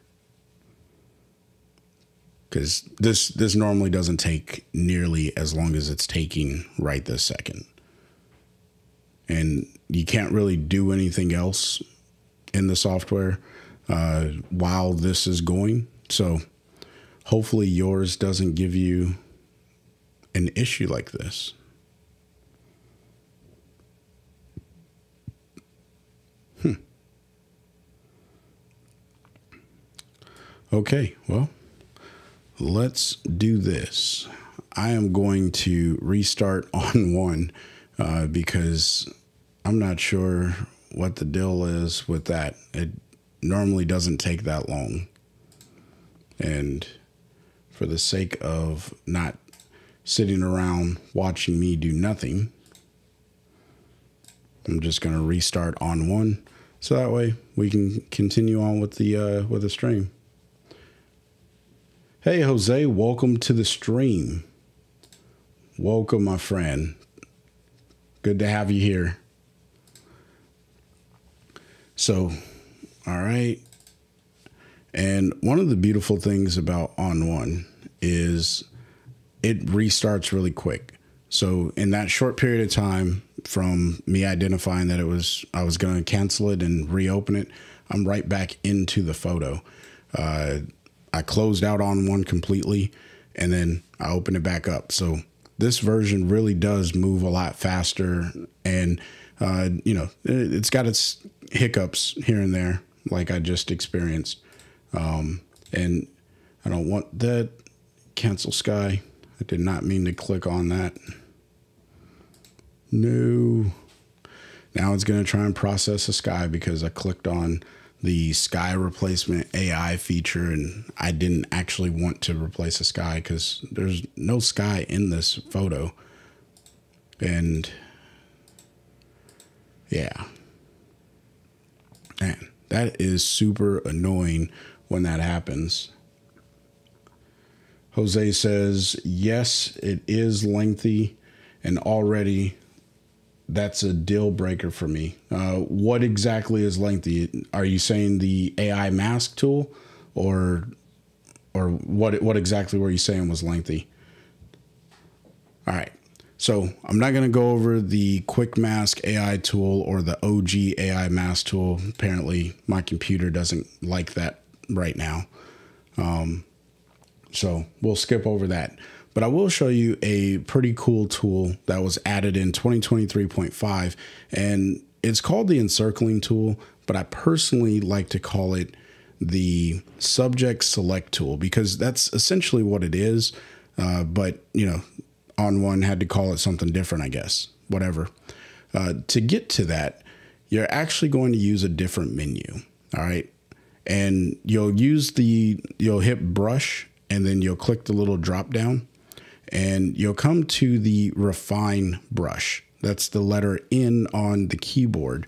because this this normally doesn't take nearly as long as it's taking right this second and you can't really do anything else in the software uh, while this is going so hopefully yours doesn't give you an issue like this hmm okay well let's do this. I am going to restart ON1 uh, because I'm not sure what the deal is with that. It normally doesn't take that long. And for the sake of not sitting around watching me do nothing, I'm just going to restart ON1 so that way we can continue on with the uh, with the stream. Hey, Jose, welcome to the stream. Welcome, my friend. Good to have you here. So, all right. And one of the beautiful things about ON1 is it restarts really quick. So, in that short period of time from me identifying that it was I was going to cancel it and reopen it, I'm right back into the photo. Uh, I closed out ON1 completely and then I opened it back up. So this version really does move a lot faster and uh, you know it's got its hiccups here and there like I just experienced. Um, and I don't want that cancel sky. I did not mean to click on that. No. Now it's going to try and process the sky because I clicked on the sky replacement AI feature, and I didn't actually want to replace the sky because there's no sky in this photo. And yeah, man, that is super annoying when that happens. Jose says, yes, it is lengthy, and already that's a deal breaker for me. Uh, what exactly is lengthy? Are you saying the AI mask tool, or or what? What exactly were you saying was lengthy? All right. So I'm not going to go over the Quick Mask AI tool or the OG AI mask tool. Apparently, my computer doesn't like that right now. Um, so we'll skip over that. But I will show you a pretty cool tool that was added in 2023.5, and it's called the encircling tool, but I personally like to call it the subject select tool because that's essentially what it is. Uh, but, you know, ON1 had to call it something different, I guess, whatever. Uh, to get to that, you're actually going to use a different menu. All right. And you'll use the, you'll hit brush and then you'll click the little drop down and you'll come to the refine brush. That's the letter N on the keyboard.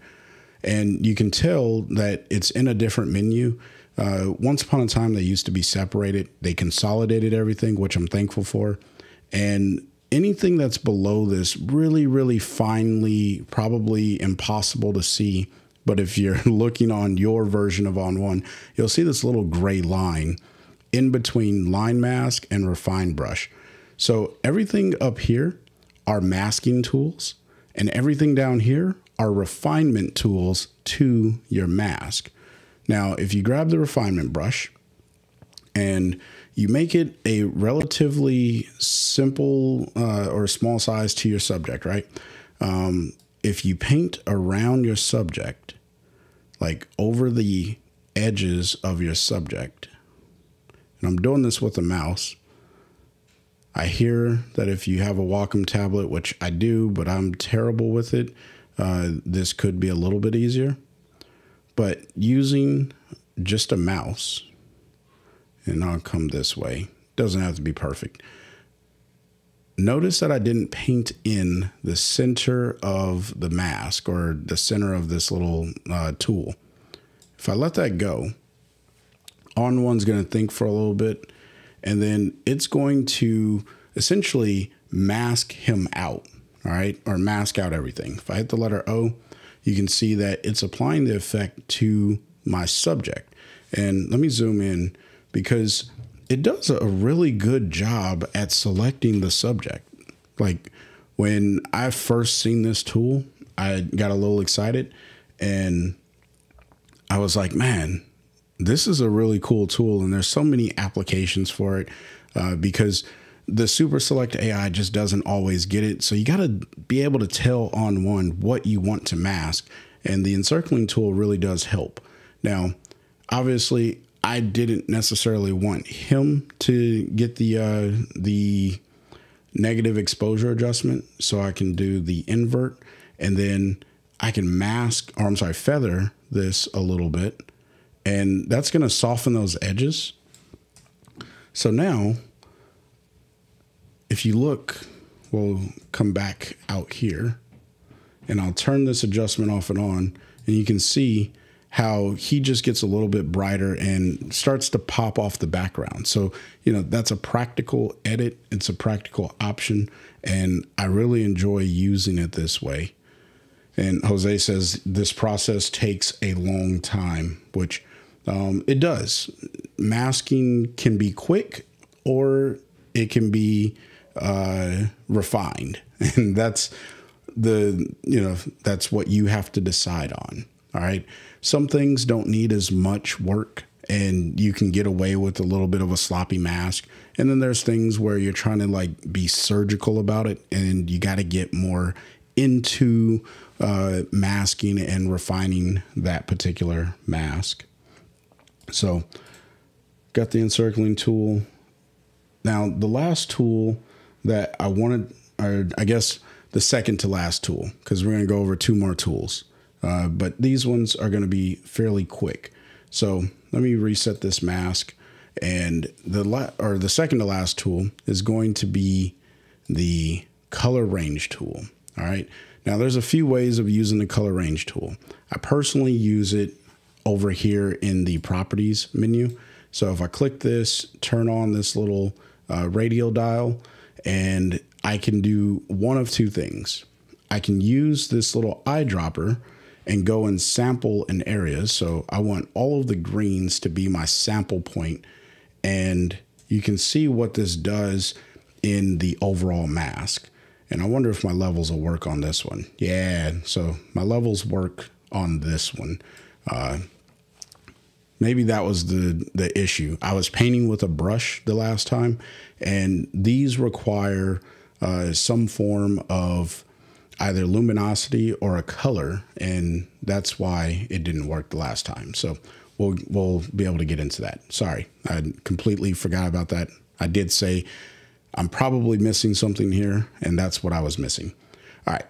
And you can tell that it's in a different menu. Uh, once upon a time, they used to be separated. They consolidated everything, which I'm thankful for. And anything that's below this, really, really finely, probably impossible to see. But if you're looking on your version of ON1, you'll see this little gray line in between line mask and refine brush. So everything up here are masking tools, and everything down here are refinement tools to your mask. Now, if you grab the refinement brush and you make it a relatively simple uh, or small size to your subject, right? Um, if you paint around your subject, like over the edges of your subject, and I'm doing this with a mouse, I hear that if you have a Wacom tablet, which I do, but I'm terrible with it, uh, this could be a little bit easier. But using just a mouse, and I'll come this way, doesn't have to be perfect. Notice that I didn't paint in the center of the mask or the center of this little uh, tool. If I let that go, ON1's going to think for a little bit and then it's going to essentially mask him out, all right, or mask out everything. If I hit the letter O, you can see that it's applying the effect to my subject. And let me zoom in because it does a really good job at selecting the subject. Like when I first seen this tool, I got a little excited and I was like, man, this is a really cool tool, and there's so many applications for it uh, because the super select AI just doesn't always get it. So you got to be able to tell ON1 what you want to mask, and the encircling tool really does help. Now, obviously, I didn't necessarily want him to get the uh, the negative exposure adjustment, so I can do the invert, and then I can mask, or I'm sorry, feather this a little bit and that's going to soften those edges. So now, if you look, we'll come back out here and I'll turn this adjustment off and on, and you can see how he just gets a little bit brighter and starts to pop off the background. So, you know, that's a practical edit, it's a practical option, and I really enjoy using it this way. And Jose says this process takes a long time, which um, it does. Masking can be quick or it can be uh, refined, and that's the you know that's what you have to decide on. All right, some things don't need as much work, and you can get away with a little bit of a sloppy mask. And then there's things where you're trying to like be surgical about it, and you got to get more into uh, masking and refining that particular mask. So, got the encircling tool. Now, the last tool that I wanted, or I guess the second to last tool, because we're going to go over two more tools. Uh, but these ones are going to be fairly quick. So let me reset this mask. And the la- or the second to last tool is going to be the color range tool. All right. Now there's a few ways of using the color range tool. I personally use it over here in the properties menu. So if I click this, turn on this little uh, radial dial, and I can do one of two things. I can use this little eyedropper and go and sample an area. So I want all of the greens to be my sample point, and you can see what this does in the overall mask. And I wonder if my levels will work on this one. Yeah, so my levels work on this one. Uh, maybe that was the the issue. I was painting with a brush the last time, and these require uh, some form of either luminosity or a color, and that's why it didn't work the last time. So we'll we'll be able to get into that. Sorry, I completely forgot about that. I did say I'm probably missing something here, and that's what I was missing. All right.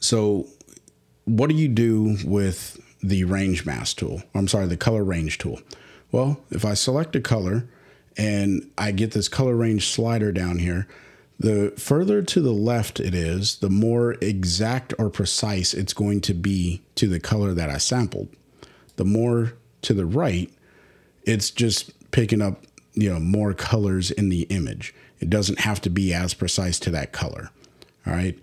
So, what do you do with the range mask tool. I'm sorry, the color range tool. Well, if I select a color and I get this color range slider down here, the further to the left it is, the more exact or precise it's going to be to the color that I sampled. The more to the right, it's just picking up, you know, more colors in the image. It doesn't have to be as precise to that color. All right.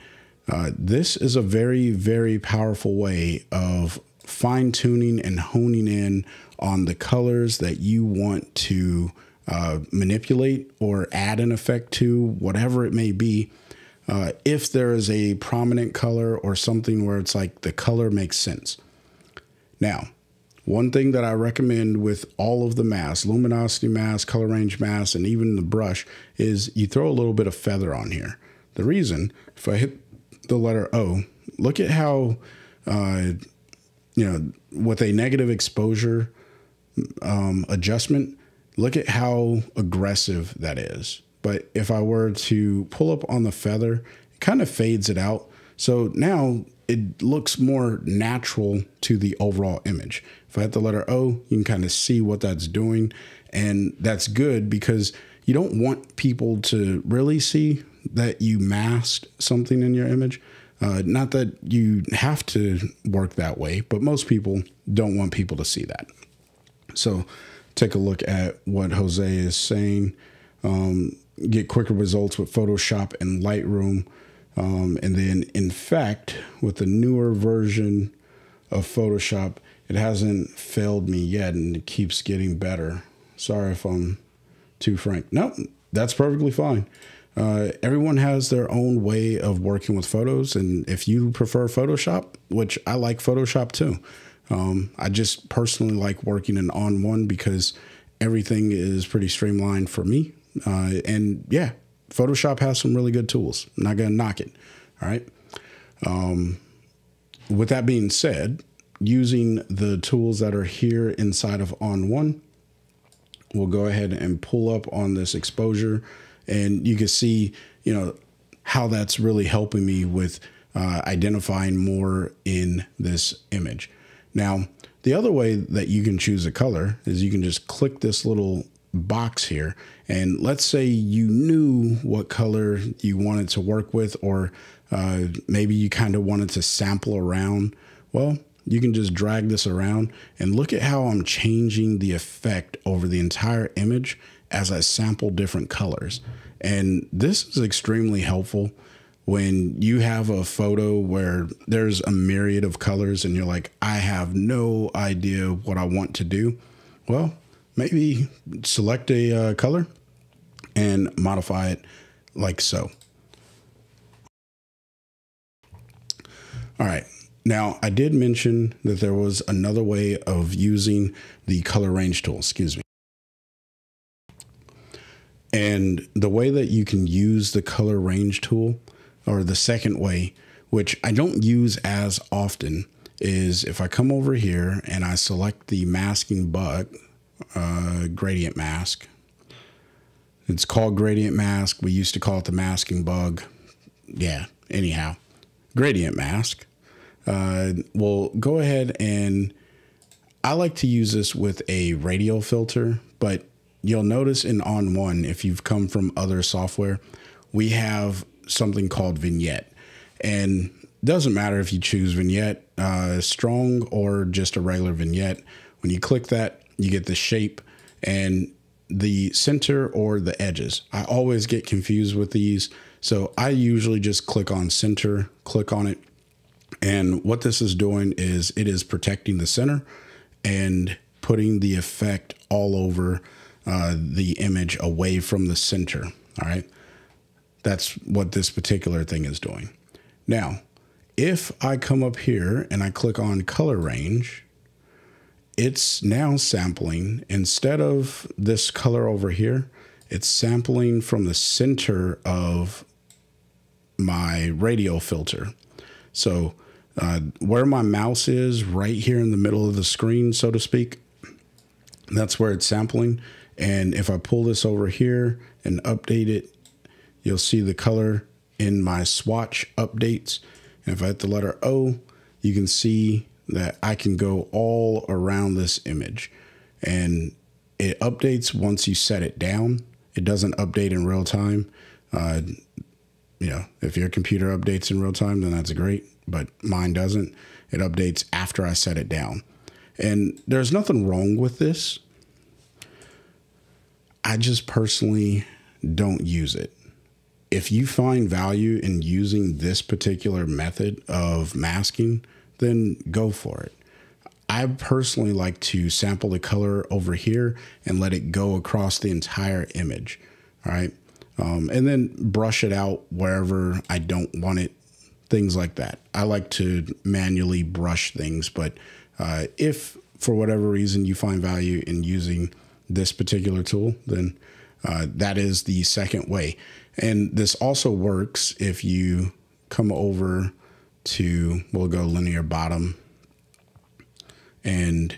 Uh, this is a very, very powerful way of fine tuning and honing in on the colors that you want to uh, manipulate or add an effect to, whatever it may be. Uh, if there is a prominent color or something where it's like the color makes sense. Now, one thing that I recommend with all of the masks, luminosity mask, color range mask, and even the brush, is you throw a little bit of feather on here. The reason, if I hit the letter O, look at how uh, you know, with a negative exposure um, adjustment, look at how aggressive that is. But if I were to pull up on the feather, it kind of fades it out. So now it looks more natural to the overall image. If I hit the letter O, you can kind of see what that's doing. And that's good because you don't want people to really see that you masked something in your image. Uh, not that you have to work that way, but most people don't want people to see that. So take a look at what Jose is saying. Um, get quicker results with Photoshop and Lightroom. Um, and then, in fact, with the newer version of Photoshop, it hasn't failed me yet and it keeps getting better. Sorry if I'm too frank. No, that's perfectly fine. Uh, everyone has their own way of working with photos. And if you prefer Photoshop, which I like Photoshop too, um, I just personally like working in On1 because everything is pretty streamlined for me. Uh, and yeah, Photoshop has some really good tools. I'm not going to knock it. All right. Um, with that being said, using the tools that are here inside of On1, we'll go ahead and pull up on this exposure and you can see, you know, how that's really helping me with uh, identifying more in this image. Now, the other way that you can choose a color is you can just click this little box here. And let's say you knew what color you wanted to work with, or uh, maybe you kind of wanted to sample around. Well, you can just drag this around and look at how I'm changing the effect over the entire image as I sample different colors. And this is extremely helpful when you have a photo where there's a myriad of colors and you're like, I have no idea what I want to do. Well, maybe select a uh, color and modify it like so. All right. Now, I did mention that there was another way of using the color range tool, excuse me. And the way that you can use the color range tool, or the second way, which I don't use as often, is if I come over here and I select the masking bug, uh, gradient mask. It's called gradient mask. We used to call it the masking bug. Yeah, anyhow, gradient mask. Uh, we'll go ahead and I like to use this with a radial filter, but you'll notice in On1, if you've come from other software, we have something called vignette. And doesn't matter if you choose vignette, uh, strong or just a regular vignette. When you click that, you get the shape and the center or the edges. I always get confused with these. So I usually just click on center, click on it. And what this is doing is it is protecting the center and putting the effect all over uh, the image away from the center. All right. That's what this particular thing is doing. Now, if I come up here and I click on color range, it's now sampling instead of this color over here, it's sampling from the center of my radial filter. So uh, where my mouse is right here in the middle of the screen, so to speak, that's where it's sampling. And if I pull this over here and update it, you'll see the color in my swatch updates. And if I hit the letter O, you can see that I can go all around this image. And it updates once you set it down. It doesn't update in real time. Uh, you know, if your computer updates in real time, then that's great. But mine doesn't. It updates after I set it down. And there's nothing wrong with this. I just personally don't use it. If you find value in using this particular method of masking, then go for it. I personally like to sample the color over here and let it go across the entire image. All right. Um, and then brush it out wherever I don't want it, things like that. I like to manually brush things, but uh, if for whatever reason you find value in using this particular tool, then uh, that is the second way. And this also works if you come over to, we'll go linear bottom, and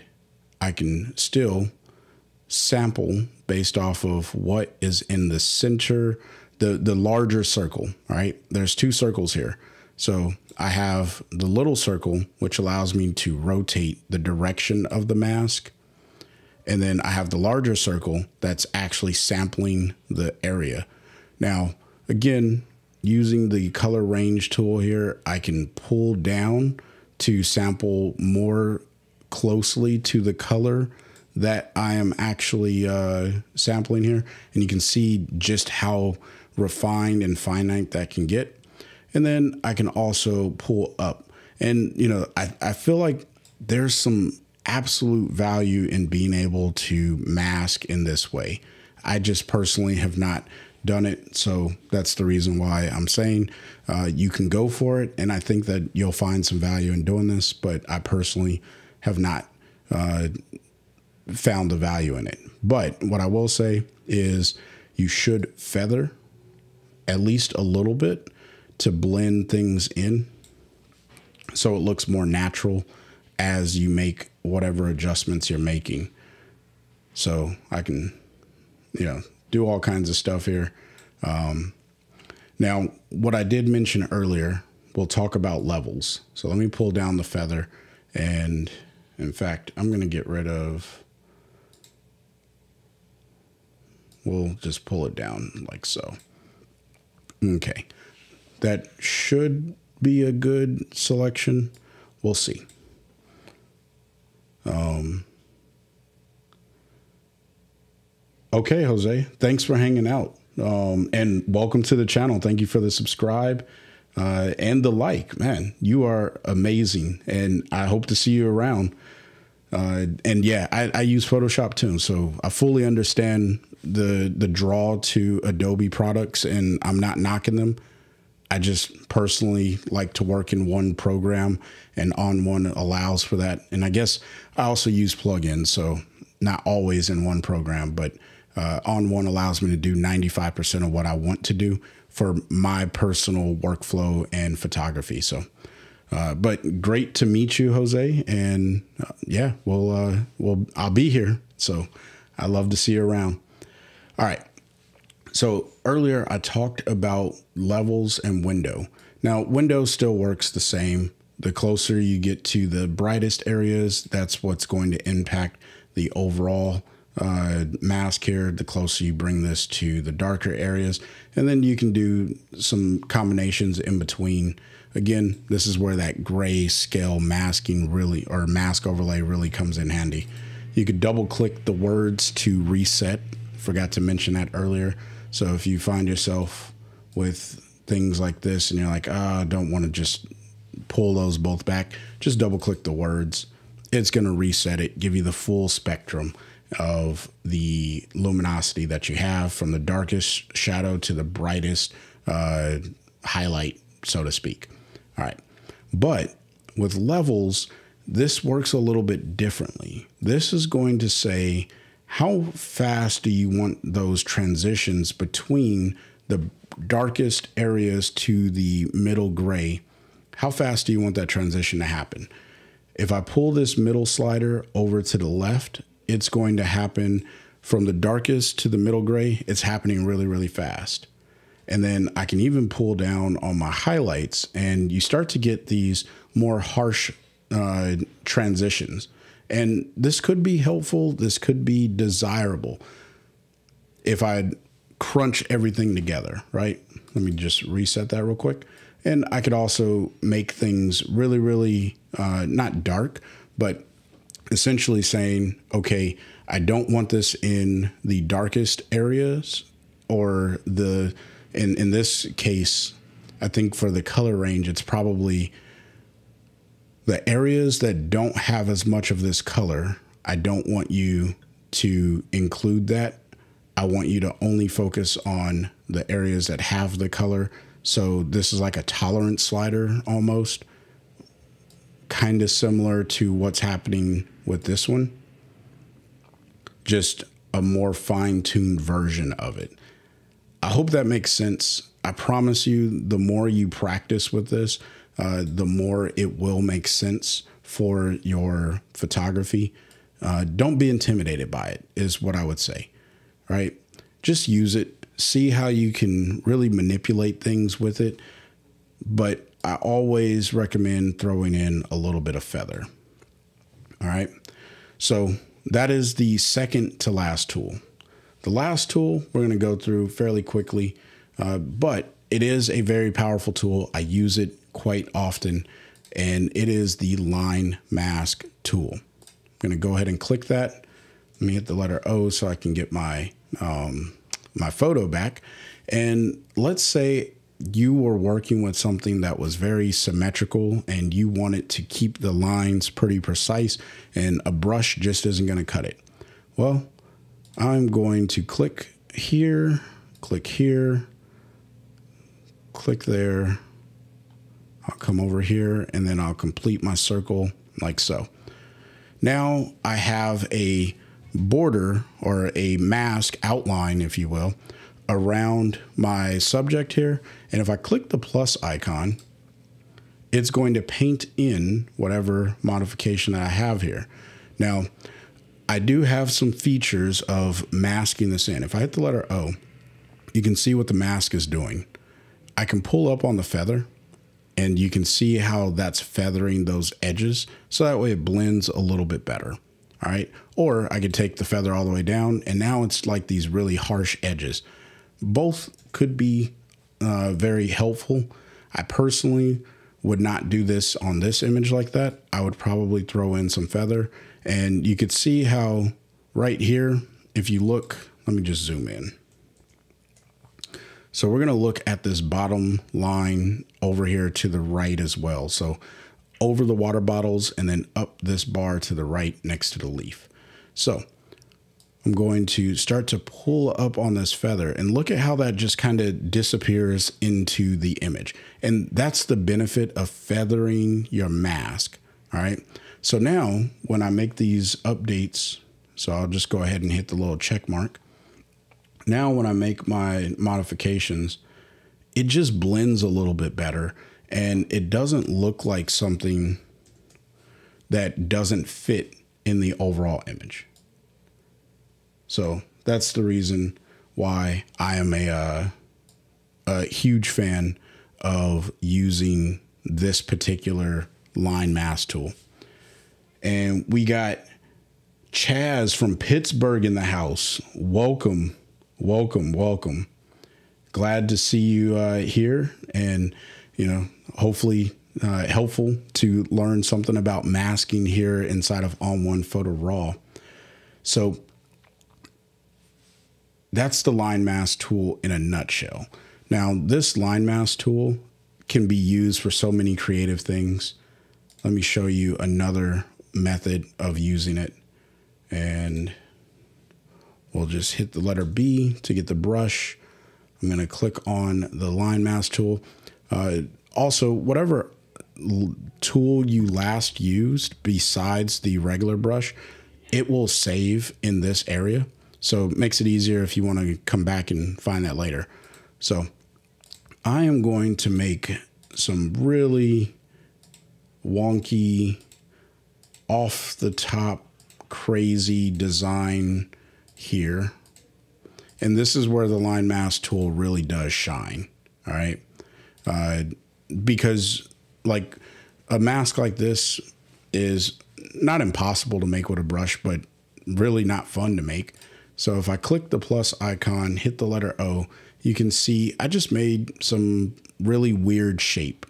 I can still sample based off of what is in the center, the, the larger circle, right? There's two circles here. So I have the little circle, which allows me to rotate the direction of the mask and then I have the larger circle that's actually sampling the area. Now, again, using the color range tool here, I can pull down to sample more closely to the color that I am actually uh, sampling here. And you can see just how refined and finite that can get. And then I can also pull up. And, you know, I, I feel like there's some absolute value in being able to mask in this way. I just personally have not done it. So that's the reason why I'm saying uh, you can go for it. And I think that you'll find some value in doing this, but I personally have not uh, found the value in it. But what I will say is you should feather at least a little bit to blend things in so it looks more natural as you make whatever adjustments you're making. So I can, you know, do all kinds of stuff here. Um, now, what I did mention earlier, we'll talk about levels. So let me pull down the feather. And in fact, I'm going to get rid of, we'll just pull it down like so. Okay. That should be a good selection. We'll see. Um, okay, Jose. Thanks for hanging out. Um, and welcome to the channel. Thank you for the subscribe uh, and the like. Man, you are amazing. And I hope to see you around. Uh, and yeah, I, I use Photoshop too. So I fully understand the the draw to Adobe products and I'm not knocking them. I just personally like to work in one program and ON1 allows for that. And I guess I also use plugins, so not always in one program, but uh, ON1 allows me to do 95% of what I want to do for my personal workflow and photography. So, uh, but great to meet you, Jose. And uh, yeah, we'll, uh, we'll, I'll be here. So I love to see you around. All right. So earlier I talked about levels and window. Now, window still works the same. The closer you get to the brightest areas, that's what's going to impact the overall uh, mask here. The closer you bring this to the darker areas, and then you can do some combinations in between. Again, this is where that gray scale masking really, or mask overlay really comes in handy. You could double click the words to reset. Forgot to mention that earlier. So if you find yourself with things like this and you're like, ah, I don't want to just pull those both back, just double click the words. It's going to reset it, give you the full spectrum of the luminosity that you have from the darkest shadow to the brightest uh, highlight, so to speak. All right. But with levels, this works a little bit differently. This is going to say, how fast do you want those transitions between the darkest areas to the middle gray? How fast do you want that transition to happen? If I pull this middle slider over to the left, it's going to happen from the darkest to the middle gray. It's happening really, really fast. And then I can even pull down on my highlights, and you start to get these more harsh uh, transitions. And this could be helpful, this could be desirable if I crunch everything together, right? Let me just reset that real quick. And I could also make things really, really uh, not dark, but essentially saying, okay, I don't want this in the darkest areas or the, in, in this case, I think for the color range, it's probably the areas that don't have as much of this color, I don't want you to include that. I want you to only focus on the areas that have the color. So this is like a tolerance slider almost, kind of similar to what's happening with this one. Just a more fine tuned version of it. I hope that makes sense. I promise you, the more you practice with this, uh, the more it will make sense for your photography. Uh, don't be intimidated by it, is what I would say, right? Just use it, see how you can really manipulate things with it. But I always recommend throwing in a little bit of feather. All right. So that is the second to last tool. The last tool we're going to go through fairly quickly, uh, but it is a very powerful tool. I use it quite often, and it is the line mask tool. I'm going to go ahead and click that. Let me hit the letter O so I can get my um, my photo back. And let's say you were working with something that was very symmetrical and you wanted to keep the lines pretty precise and a brush just isn't going to cut it. Well, I'm going to click here, click here, click there. I'll come over here and then I'll complete my circle like so. Now I have a border or a mask outline, if you will, around my subject here. And if I click the plus icon, it's going to paint in whatever modification that I have here. Now, I do have some features of masking this in. If I hit the letter O, you can see what the mask is doing. I can pull up on the feather and you can see how that's feathering those edges. So that way it blends a little bit better. All right. Or I could take the feather all the way down and now it's like these really harsh edges. Both could be uh, very helpful. I personally would not do this on this image like that. I would probably throw in some feather and you could see how right here, if you look, let me just zoom in. So we're going to look at this bottom line over here to the right as well. So over the water bottles and then up this bar to the right next to the leaf. So I'm going to start to pull up on this feather and look at how that just kind of disappears into the image. And that's the benefit of feathering your mask. All right. So now when I make these updates, so I'll just go ahead and hit the little check mark. Now when I make my modifications, it just blends a little bit better and it doesn't look like something that doesn't fit in the overall image. So that's the reason why I am a, uh, a huge fan of using this particular line mask tool. And we got Chaz from Pittsburgh in the house. Welcome, welcome, welcome. Glad to see you uh, here, and you know, hopefully uh, helpful to learn something about masking here inside of ON1 Photo Raw. So that's the line mask tool in a nutshell. Now, this line mask tool can be used for so many creative things. Let me show you another method of using it. And we'll just hit the letter B to get the brush. I'm going to click on the line mask tool. Uh, also, whatever tool you last used besides the regular brush, it will save in this area. So it makes it easier if you want to come back and find that later. So I am going to make some really wonky off the top crazy design here. And this is where the line mask tool really does shine. All right. Uh, because like a mask like this is not impossible to make with a brush, but really not fun to make. So if I click the plus icon, hit the letter O, you can see I just made some really weird shape.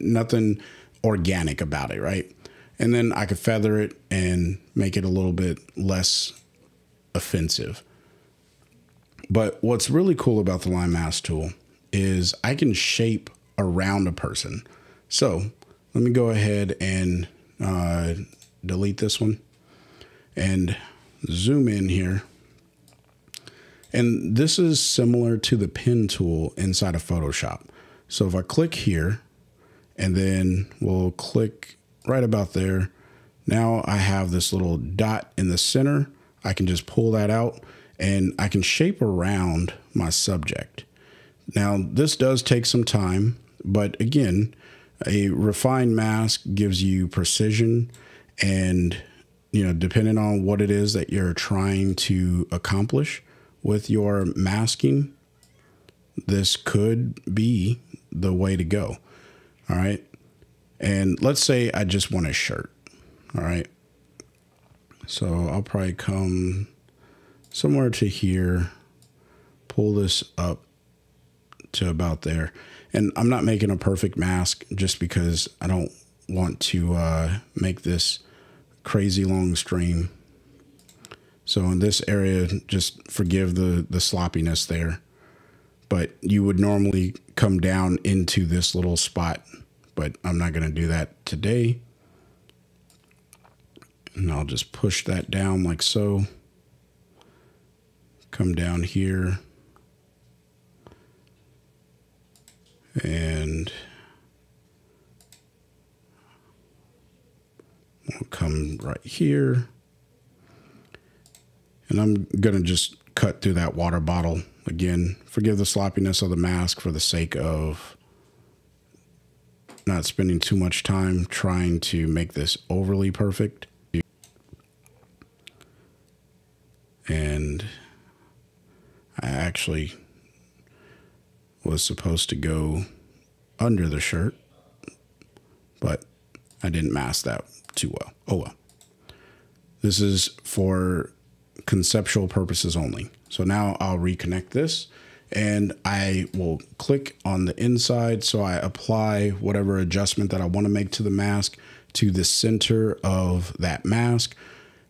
Nothing organic about it, right? and then I could feather it and make it a little bit less offensive. But what's really cool about the line mask tool is I can shape around a person. So let me go ahead and uh, delete this one and zoom in here. And this is similar to the pen tool inside of Photoshop. So if I click here and then we'll click right about there. Now I have this little dot in the center. I can just pull that out and I can shape around my subject. Now this does take some time, but again, a refined mask gives you precision and you know, depending on what it is that you're trying to accomplish with your masking, this could be the way to go. All right. And let's say I just want a shirt. All right. So I'll probably come somewhere to here, pull this up to about there. And I'm not making a perfect mask just because I don't want to uh, make this crazy long stream. So in this area, just forgive the, the sloppiness there. But you would normally come down into this little spot, but I'm not going to do that today. And I'll just push that down like so. Come down here. And we'll come right here. And I'm going to just cut through that water bottle. Again, forgive the sloppiness of the mask for the sake of not spending too much time trying to make this overly perfect. And I actually was supposed to go under the shirt, but I didn't mask that too well. Oh well. This is for conceptual purposes only. So now I'll reconnect this and I will click on the inside. So I apply whatever adjustment that I want to make to the mask to the center of that mask.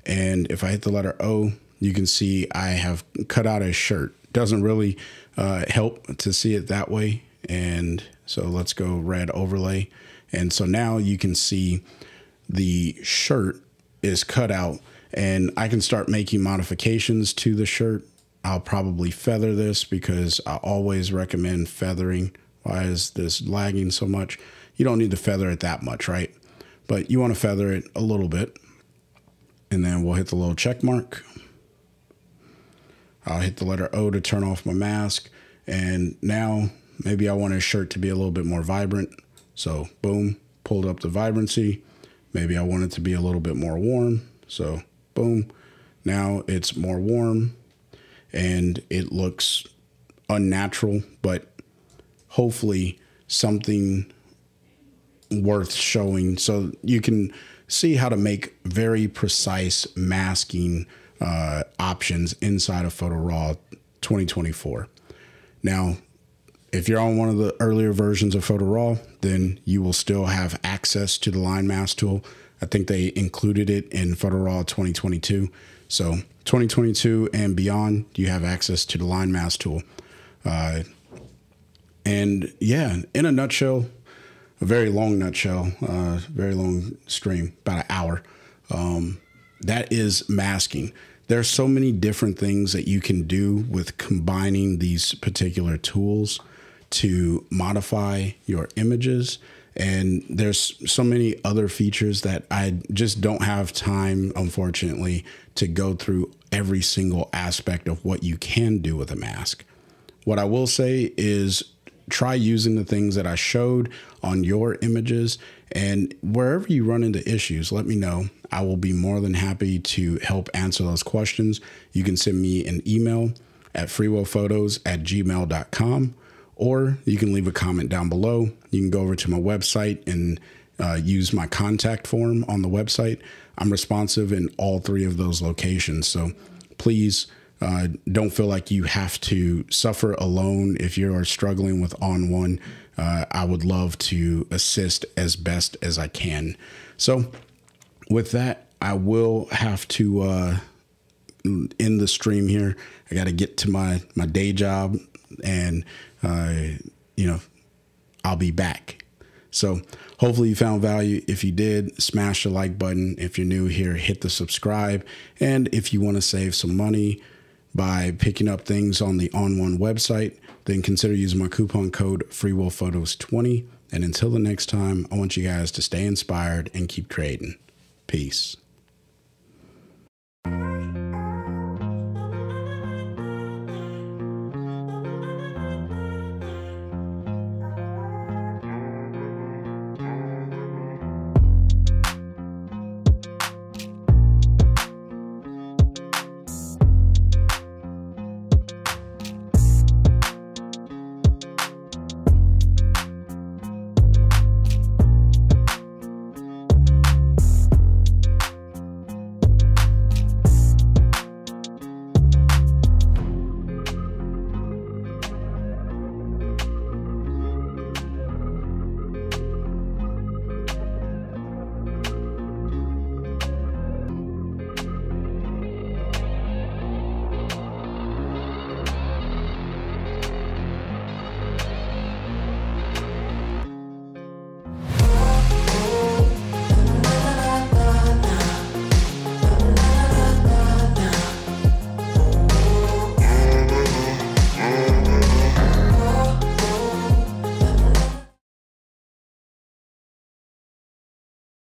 And if I hit the letter O, you can see I have cut out a shirt. Doesn't really uh, help to see it that way. And so let's go red overlay. And so now you can see the shirt is cut out and I can start making modifications to the shirt. I'll probably feather this because I always recommend feathering. Why is this lagging so much? You don't need to feather it that much, right? But you want to feather it a little bit. And then we'll hit the little check mark. I'll hit the letter O to turn off my mask. And now maybe I want a shirt to be a little bit more vibrant. So boom, pulled up the vibrancy. Maybe I want it to be a little bit more warm. So boom, now it's more warm and it looks unnatural, but hopefully something worth showing so you can see how to make very precise masking uh, options inside of Photo Raw 2024. Now, if you're on one of the earlier versions of Photo Raw, then you will still have access to the line mask tool. I think they included it in Photo Raw 2022. So 2022 and beyond, you have access to the line mask tool. Uh, and yeah, in a nutshell, a very long nutshell, uh, very long stream, about an hour. Um, that is masking. There are so many different things that you can do with combining these particular tools to modify your images and there's so many other features that I just don't have time, unfortunately, to go through every single aspect of what you can do with a mask. What I will say is try using the things that I showed on your images. And wherever you run into issues, let me know. I will be more than happy to help answer those questions. You can send me an email at freewillphotos at gmail.com or you can leave a comment down below. You can go over to my website and uh, use my contact form on the website. I'm responsive in all three of those locations. So please uh, don't feel like you have to suffer alone if you are struggling with ON1. Uh, I would love to assist as best as I can. So, with that, I will have to uh, end the stream here. I got to get to my my day job and uh, you know, I'll be back. So hopefully you found value. If you did, smash the like button. If you're new here, hit the subscribe. And if you want to save some money by picking up things on the ON1 website, then consider using my coupon code FreeWillPhotos20. And until the next time, I want you guys to stay inspired and keep creating. Peace.